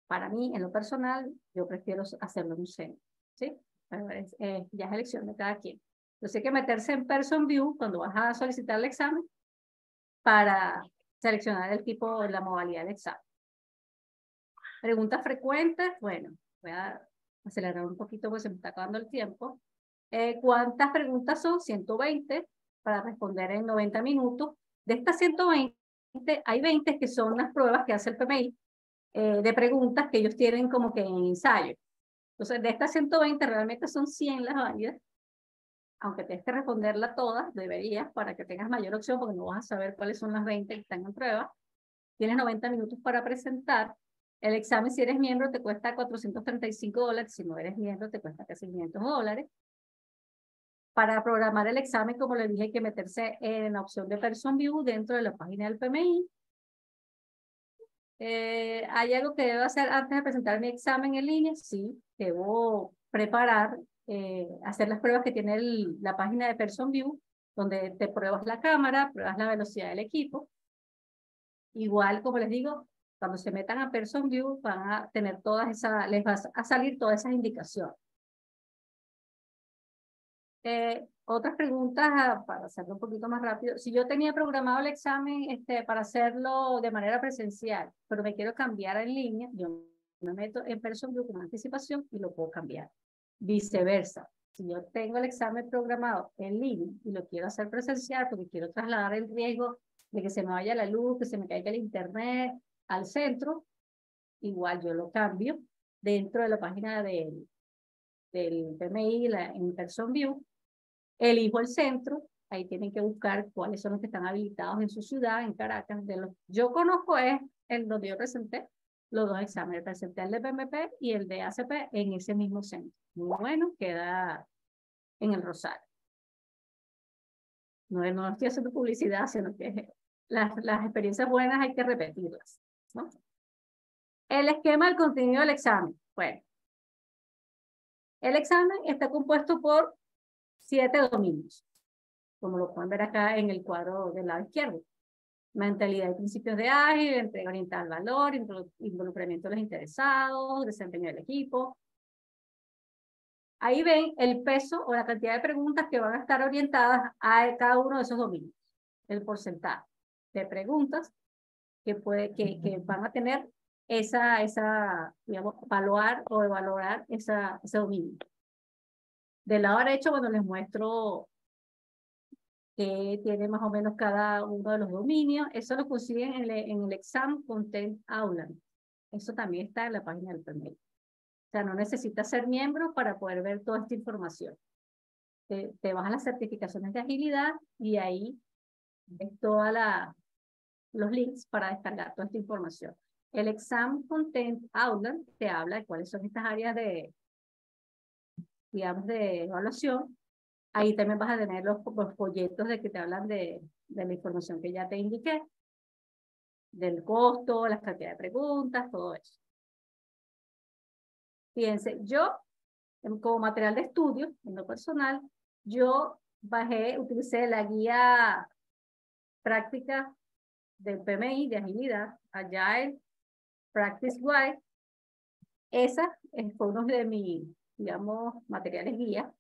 Para mí, en lo personal, yo prefiero hacerlo en un centro, ¿sí? ya es elección de cada quien. Entonces hay que meterse en Person View cuando vas a solicitar el examen para seleccionar el tipo, la modalidad de examen. Preguntas frecuentes, bueno, voy a acelerar un poquito porque se me está acabando el tiempo. Eh, ¿Cuántas preguntas son? 120 para responder en 90 minutos. De estas 120, hay 20 que son las pruebas que hace el PMI eh, de preguntas que ellos tienen como que en ensayo. Entonces, de estas 120 realmente son 100 las válidas aunque tienes que responderla todas, deberías para que tengas mayor opción, porque no vas a saber cuáles son las 20 que están en prueba. Tienes 90 minutos para presentar. El examen, si eres miembro, te cuesta 435 dólares. Si no eres miembro, te cuesta casi 500 dólares. Para programar el examen, como les dije, hay que meterse en la opción de Person View dentro de la página del PMI. Eh, ¿Hay algo que debo hacer antes de presentar mi examen en línea? Sí, debo preparar eh, hacer las pruebas que tiene la página de Person View, donde te pruebas la cámara, pruebas la velocidad del equipo. Igual, como les digo, cuando se metan a Person View van a tener todas esas, les va a salir todas esas indicaciones. Eh, otras preguntas ah, para hacerlo un poquito más rápido. Si yo tenía programado el examen este, para hacerlo de manera presencial, pero me quiero cambiar en línea, yo me meto en Person View con anticipación y lo puedo cambiar. Viceversa, si yo tengo el examen programado en línea y lo quiero hacer presencial porque quiero trasladar el riesgo de que se me vaya la luz, que se me caiga el internet al centro, igual yo lo cambio dentro de la página del, del PMI, la, en Person View, elijo el centro, ahí tienen que buscar cuáles son los que están habilitados en su ciudad, en Caracas. De los, yo conozco es el donde yo presenté los dos exámenes, presenté el de PMP y el de ACP en ese mismo centro muy bueno, queda en el Rosario. No, no estoy haciendo publicidad, sino que las, las experiencias buenas hay que repetirlas. ¿no? El esquema del contenido del examen. Bueno, el examen está compuesto por siete dominios, como lo pueden ver acá en el cuadro del lado izquierdo. Mentalidad y principios de ágil, entrega orientada al valor, involucramiento de los interesados, desempeño del equipo, Ahí ven el peso o la cantidad de preguntas que van a estar orientadas a cada uno de esos dominios, el porcentaje de preguntas que, puede, que, que van a tener esa, esa, digamos, evaluar o evaluar esa, ese dominio. Del lado derecho, cuando les muestro que tiene más o menos cada uno de los dominios, eso lo consiguen en el, en el exam content aula. Eso también está en la página del PMI. Sea, no necesitas ser miembro para poder ver toda esta información. Te, te vas a las certificaciones de agilidad y ahí ves todos los links para descargar toda esta información. El Exam Content Outline te habla de cuáles son estas áreas de, digamos, de evaluación. Ahí también vas a tener los, los folletos de que te hablan de, de la información que ya te indiqué, del costo, la cantidad de preguntas, todo eso. Fíjense, yo, como material de estudio, en lo personal, yo bajé, utilicé la guía práctica del PMI de agilidad, Agile Practice Guide. Esa fue uno de mis, digamos, materiales guía.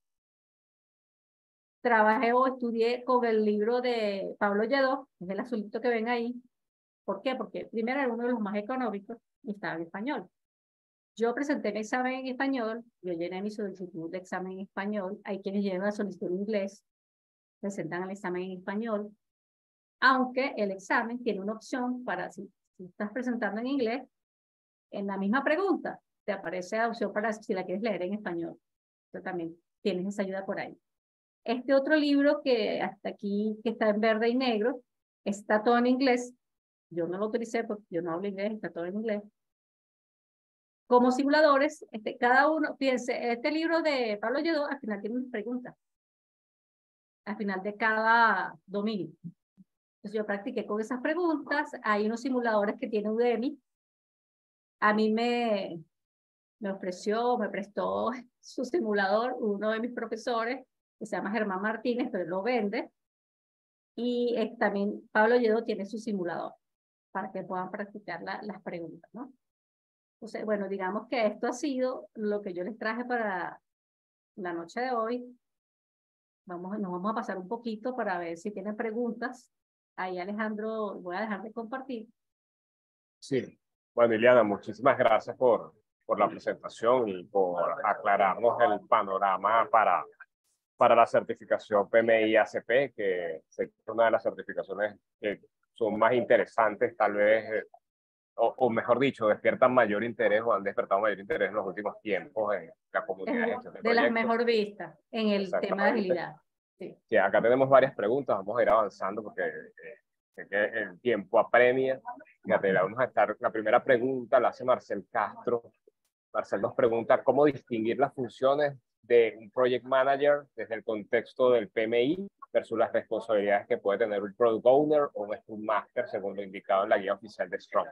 Trabajé o estudié con el libro de Pablo Lledó, es el azulito que ven ahí. ¿Por qué? Porque primero era uno de los más económicos y estaba en español. Yo presenté mi examen en español, yo llené mi solicitud de examen en español. Hay quienes llenan la solicitud en inglés, presentan el examen en español. Aunque el examen tiene una opción para, si, estás presentando en inglés, en la misma pregunta te aparece la opción para si la quieres leer en español. Entonces también tienes esa ayuda por ahí. Este otro libro que hasta aquí, que está en verde y negro, está todo en inglés. Yo no lo utilicé porque yo no hablo inglés, está todo en inglés como simuladores, este, cada uno, piense, este libro de Pablo Lledó al final tiene una pregunta. Al final de cada dominio. Entonces yo practiqué con esas preguntas. Hay unos simuladores que tiene Udemy. A mí me, me ofreció, me prestó su simulador uno de mis profesores, que se llama Germán Martínez, pero lo vende. Y también Pablo Lledó tiene su simulador para que puedan practicar las preguntas, ¿no? Entonces, bueno, digamos que esto ha sido lo que yo les traje para la noche de hoy. Vamos, nos vamos a pasar un poquito para ver si tienen preguntas. Ahí Alejandro, voy a dejar de compartir. Sí, bueno, Iliana, muchísimas gracias por, por la presentación y por aclararnos el panorama para, para la certificación PMI ACP, que es una de las certificaciones que son más interesantes tal vez o, mejor dicho, despiertan mayor interés o han despertado mayor interés en los últimos tiempos en la comunidad. de, de las mejor vistas en el tema de agilidad. Sí. acá tenemos varias preguntas, vamos a ir avanzando porque eh, que el tiempo apremia. Fíjate, vamos a estar, la primera pregunta la hace Marcel Castro. Marcel nos pregunta cómo distinguir las funciones de un project manager desde el contexto del PMI versus las responsabilidades que puede tener un product owner o un Scrum Master, según lo indicado en la guía oficial de Scrum.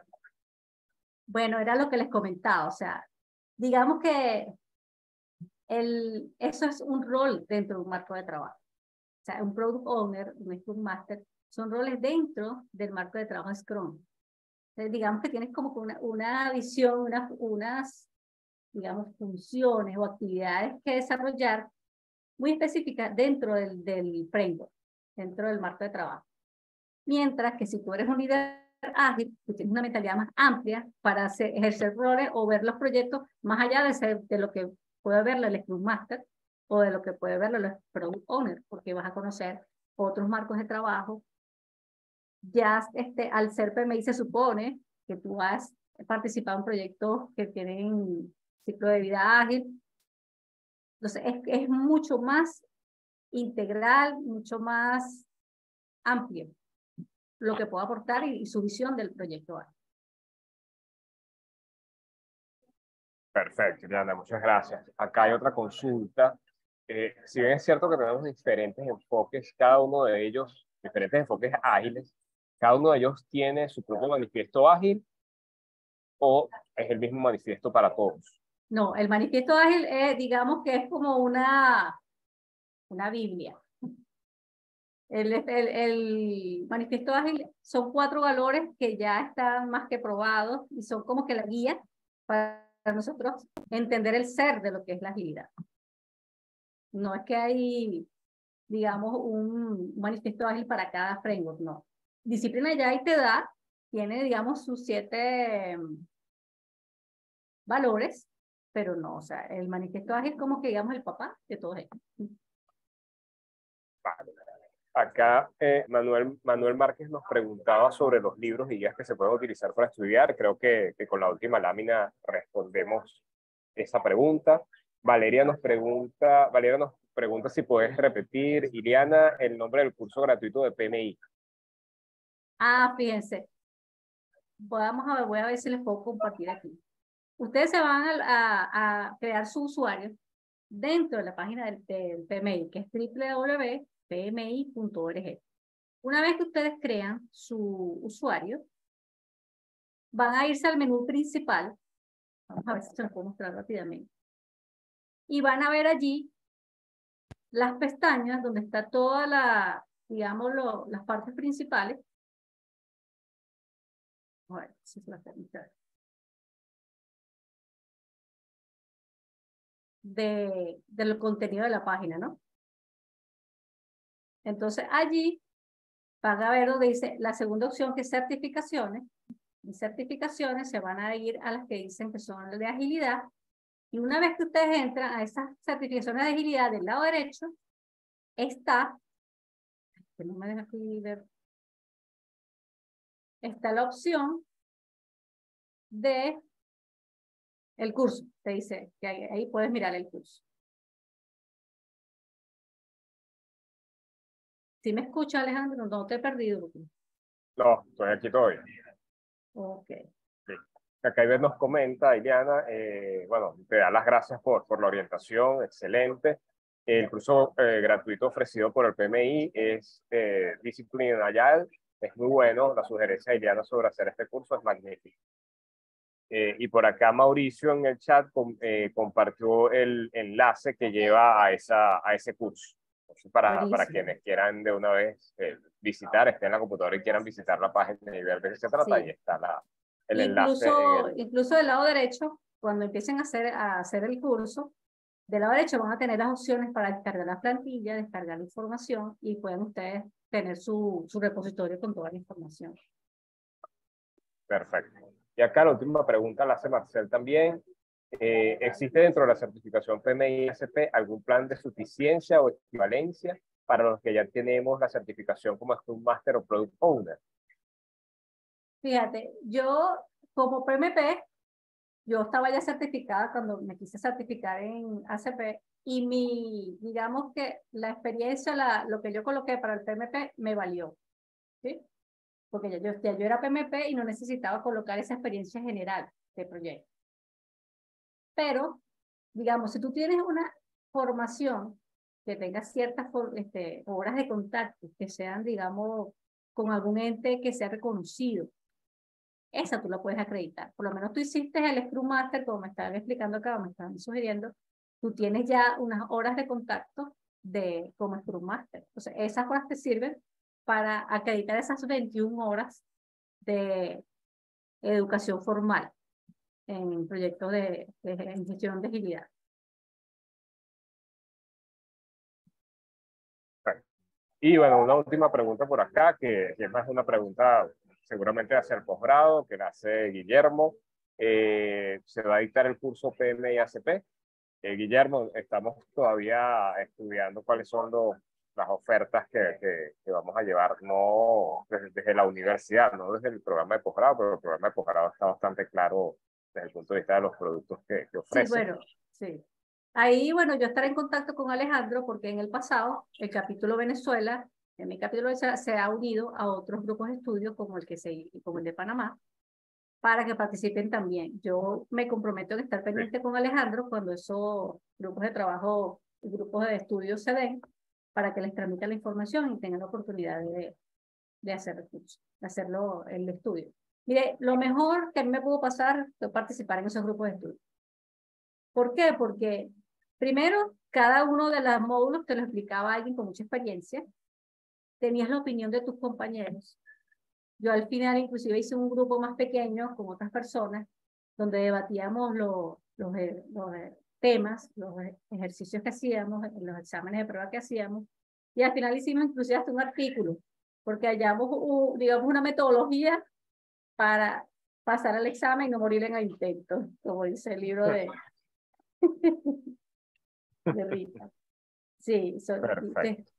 Bueno, era lo que les comentaba, o sea, digamos que el, eso es un rol dentro de un marco de trabajo. O sea, un Product Owner, un Scrum Master, son roles dentro del marco de trabajo Scrum. Entonces, digamos que tienes como una, una visión, unas, unas, digamos, funciones o actividades que desarrollar muy específicas dentro del, del framework, dentro del marco de trabajo. Mientras que si tú eres un líder ágil, tú tienes una mentalidad más amplia para hacer, ejercer roles o ver los proyectos más allá de, ser, de lo que puede ver el Scrum Master o de lo que puede ver el Product Owner, porque vas a conocer otros marcos de trabajo. Ya este, al ser PMI se supone que tú has participado en proyectos que tienen ciclo de vida ágil. Entonces, es, es mucho más integral, mucho más amplio lo que puedo aportar y, su visión del proyecto A. Perfecto, Diana, muchas gracias. Acá hay otra consulta. Eh, si bien es cierto que tenemos diferentes enfoques, cada uno de ellos, diferentes enfoques ágiles, cada uno de ellos tiene su propio manifiesto ágil o es el mismo manifiesto para todos. No, el manifiesto ágil es, digamos que es como una, una Biblia. El, el, manifiesto ágil son cuatro valores que ya están más que probados y son como que la guía para nosotros entender el ser de lo que es la agilidad. No es que hay, digamos, un manifiesto ágil para cada framework, no. Disciplina ya y te da, tiene, digamos, sus siete valores, pero no, o sea, el manifiesto ágil como que digamos el papá de todos ellos. Vale. Acá eh, Manuel, Manuel Márquez nos preguntaba sobre los libros y guías que se pueden utilizar para estudiar. Creo que, que con la última lámina respondemos esa pregunta. Valeria nos pregunta, Valeria nos pregunta si puedes repetir, Iliana, el nombre del curso gratuito de PMI. Ah, fíjense. Vamos a ver, voy a ver si les puedo compartir aquí. Ustedes se van a, a, crear su usuario dentro de la página del, del PMI, que es www pmi.org. Una vez que ustedes crean su usuario, van a irse al menú principal. Vamos a ver si se lo puedo mostrar rápidamente. Y van a ver allí las pestañas donde está toda la, digamos, las partes principales. A ver si se las de, del contenido de la página, ¿no? Entonces allí van a ver donde dice la segunda opción que es certificaciones. Y certificaciones se van a ir a las que dicen que son de agilidad. Y una vez que ustedes entran a esas certificaciones de agilidad del lado derecho, está, no me deja ver, está la opción de el curso. Te dice que ahí puedes mirar el curso. ¿Sí me escucha, Alejandro? No te he perdido. No, estoy aquí todavía. Ok. Sí. Acá nos comenta, Iliana, eh, bueno, te da las gracias por, por la orientación, excelente. El curso eh, gratuito ofrecido por el PMI es eh, Discipline Agile, es muy bueno. La sugerencia de Iliana sobre hacer este curso es magnífica. Eh, y por acá Mauricio en el chat compartió el enlace que lleva a, esa, a ese curso para, para quienes quieran de una vez eh, visitar, estén en la computadora y quieran visitar la página y ver de qué se trata, ahí está la, el incluso, enlace. Incluso del lado derecho, cuando empiecen a hacer, a hacer el curso, del lado derecho van a tener las opciones para descargar la plantilla, descargar la información y pueden ustedes tener su, su repositorio con toda la información. Perfecto. Y acá la última pregunta la hace Marcel también. Eh, ¿Existe dentro de la certificación PMI-SP algún plan de suficiencia o equivalencia para los que ya tenemos la certificación como Scrum Master o Product Owner? Fíjate, yo como PMP, yo estaba ya certificada cuando me quise certificar en ACP y mi, digamos que la experiencia, lo que yo coloqué para el PMP me valió, ¿sí? Porque ya yo, ya yo era PMP y no necesitaba colocar esa experiencia general de proyecto. Pero, digamos, si tú tienes una formación que tenga ciertas este, horas de contacto, que sean, digamos, con algún ente que sea reconocido, esa tú la puedes acreditar. Por lo menos tú hiciste el Scrum Master, como me estaban explicando acá, me estaban sugiriendo, tú tienes ya unas horas de contacto de, como Scrum Master. Entonces, esas horas te sirven para acreditar esas 21 horas de educación formal en proyectos de, de, gestión de agilidad. Y bueno, una última pregunta por acá, que, es más una pregunta seguramente hacia el posgrado, que la hace Guillermo. Eh, se va a dictar el curso PMI-ACP. Eh, Guillermo, estamos todavía estudiando cuáles son los, las ofertas que, que, vamos a llevar, no desde, desde, la universidad, no desde el programa de posgrado, pero el programa de posgrado está bastante claro desde el punto de vista de los productos que, que ofrecen. Sí, bueno, sí. Ahí, bueno, yo estaré en contacto con Alejandro porque en el pasado el capítulo Venezuela, en mi capítulo Venezuela, se ha unido a otros grupos de estudio como el, que se, como el de Panamá para que participen también. Yo me comprometo en estar pendiente con Alejandro cuando esos grupos de trabajo y grupos de estudio se den para que les transmita la información y tengan la oportunidad de, de hacer de hacerlo el estudio. Mire, lo mejor que a mí me pudo pasar fue participar en esos grupos de estudio. ¿Por qué? Porque primero, cada uno de los módulos te lo explicaba alguien con mucha experiencia. Tenías la opinión de tus compañeros. Yo al final inclusive hice un grupo más pequeño con otras personas donde debatíamos los, los, los temas, los ejercicios que hacíamos, los exámenes de prueba que hacíamos. Y al final hicimos inclusive hasta un artículo, porque hallamos, digamos, una metodología para pasar al examen y no morir en el intento, como dice el libro de, de Rita. Sí, Perfecto.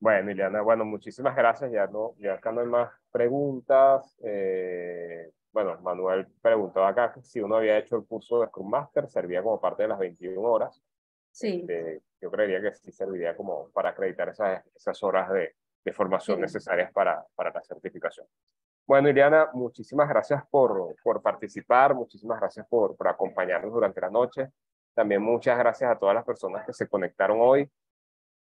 Bueno, Ileana, bueno, muchísimas gracias. Ya no, ya acá no hay más preguntas. Eh, bueno, Manuel preguntó acá si uno había hecho el curso de Scrum Master, servía como parte de las 21 horas. Sí. Este, yo creería que sí serviría como para acreditar esas, esas horas de, de formación necesarias para, para la certificación. Bueno, Ileana, muchísimas gracias por, por participar, muchísimas gracias por, por acompañarnos durante la noche. También muchas gracias a todas las personas que se conectaron hoy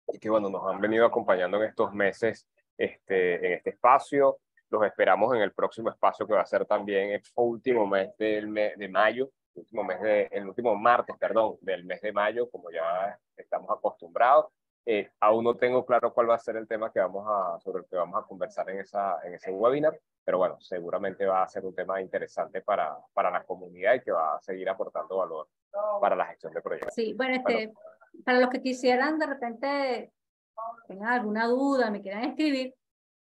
y que, bueno, nos han venido acompañando en estos meses este, en este espacio. Los esperamos en el próximo espacio que va a ser también el último mes del mes de mayo, el último, mes de, el último martes, perdón, del mes de mayo, como ya estamos acostumbrados. Eh, aún no tengo claro cuál va a ser el tema que vamos a, sobre el que vamos a conversar en, esa, en ese webinar, pero bueno, seguramente va a ser un tema interesante para, para la comunidad y que va a seguir aportando valor para la gestión de proyectos. Sí, bueno, este, para los que quisieran de repente tengan alguna duda, me quieran escribir,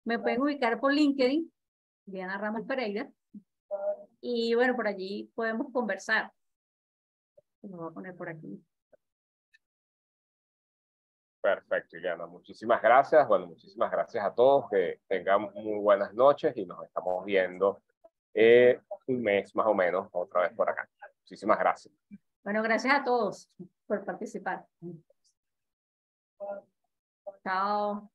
me pueden ubicar por LinkedIn, Diana Ramos Pereira, y bueno, por allí podemos conversar. Lo voy a poner por aquí. Perfecto, Ileana. Muchísimas gracias. Bueno, muchísimas gracias a todos. Que tengan muy buenas noches y nos estamos viendo eh, un mes más o menos otra vez por acá. Muchísimas gracias. Bueno, gracias a todos por participar. Chao.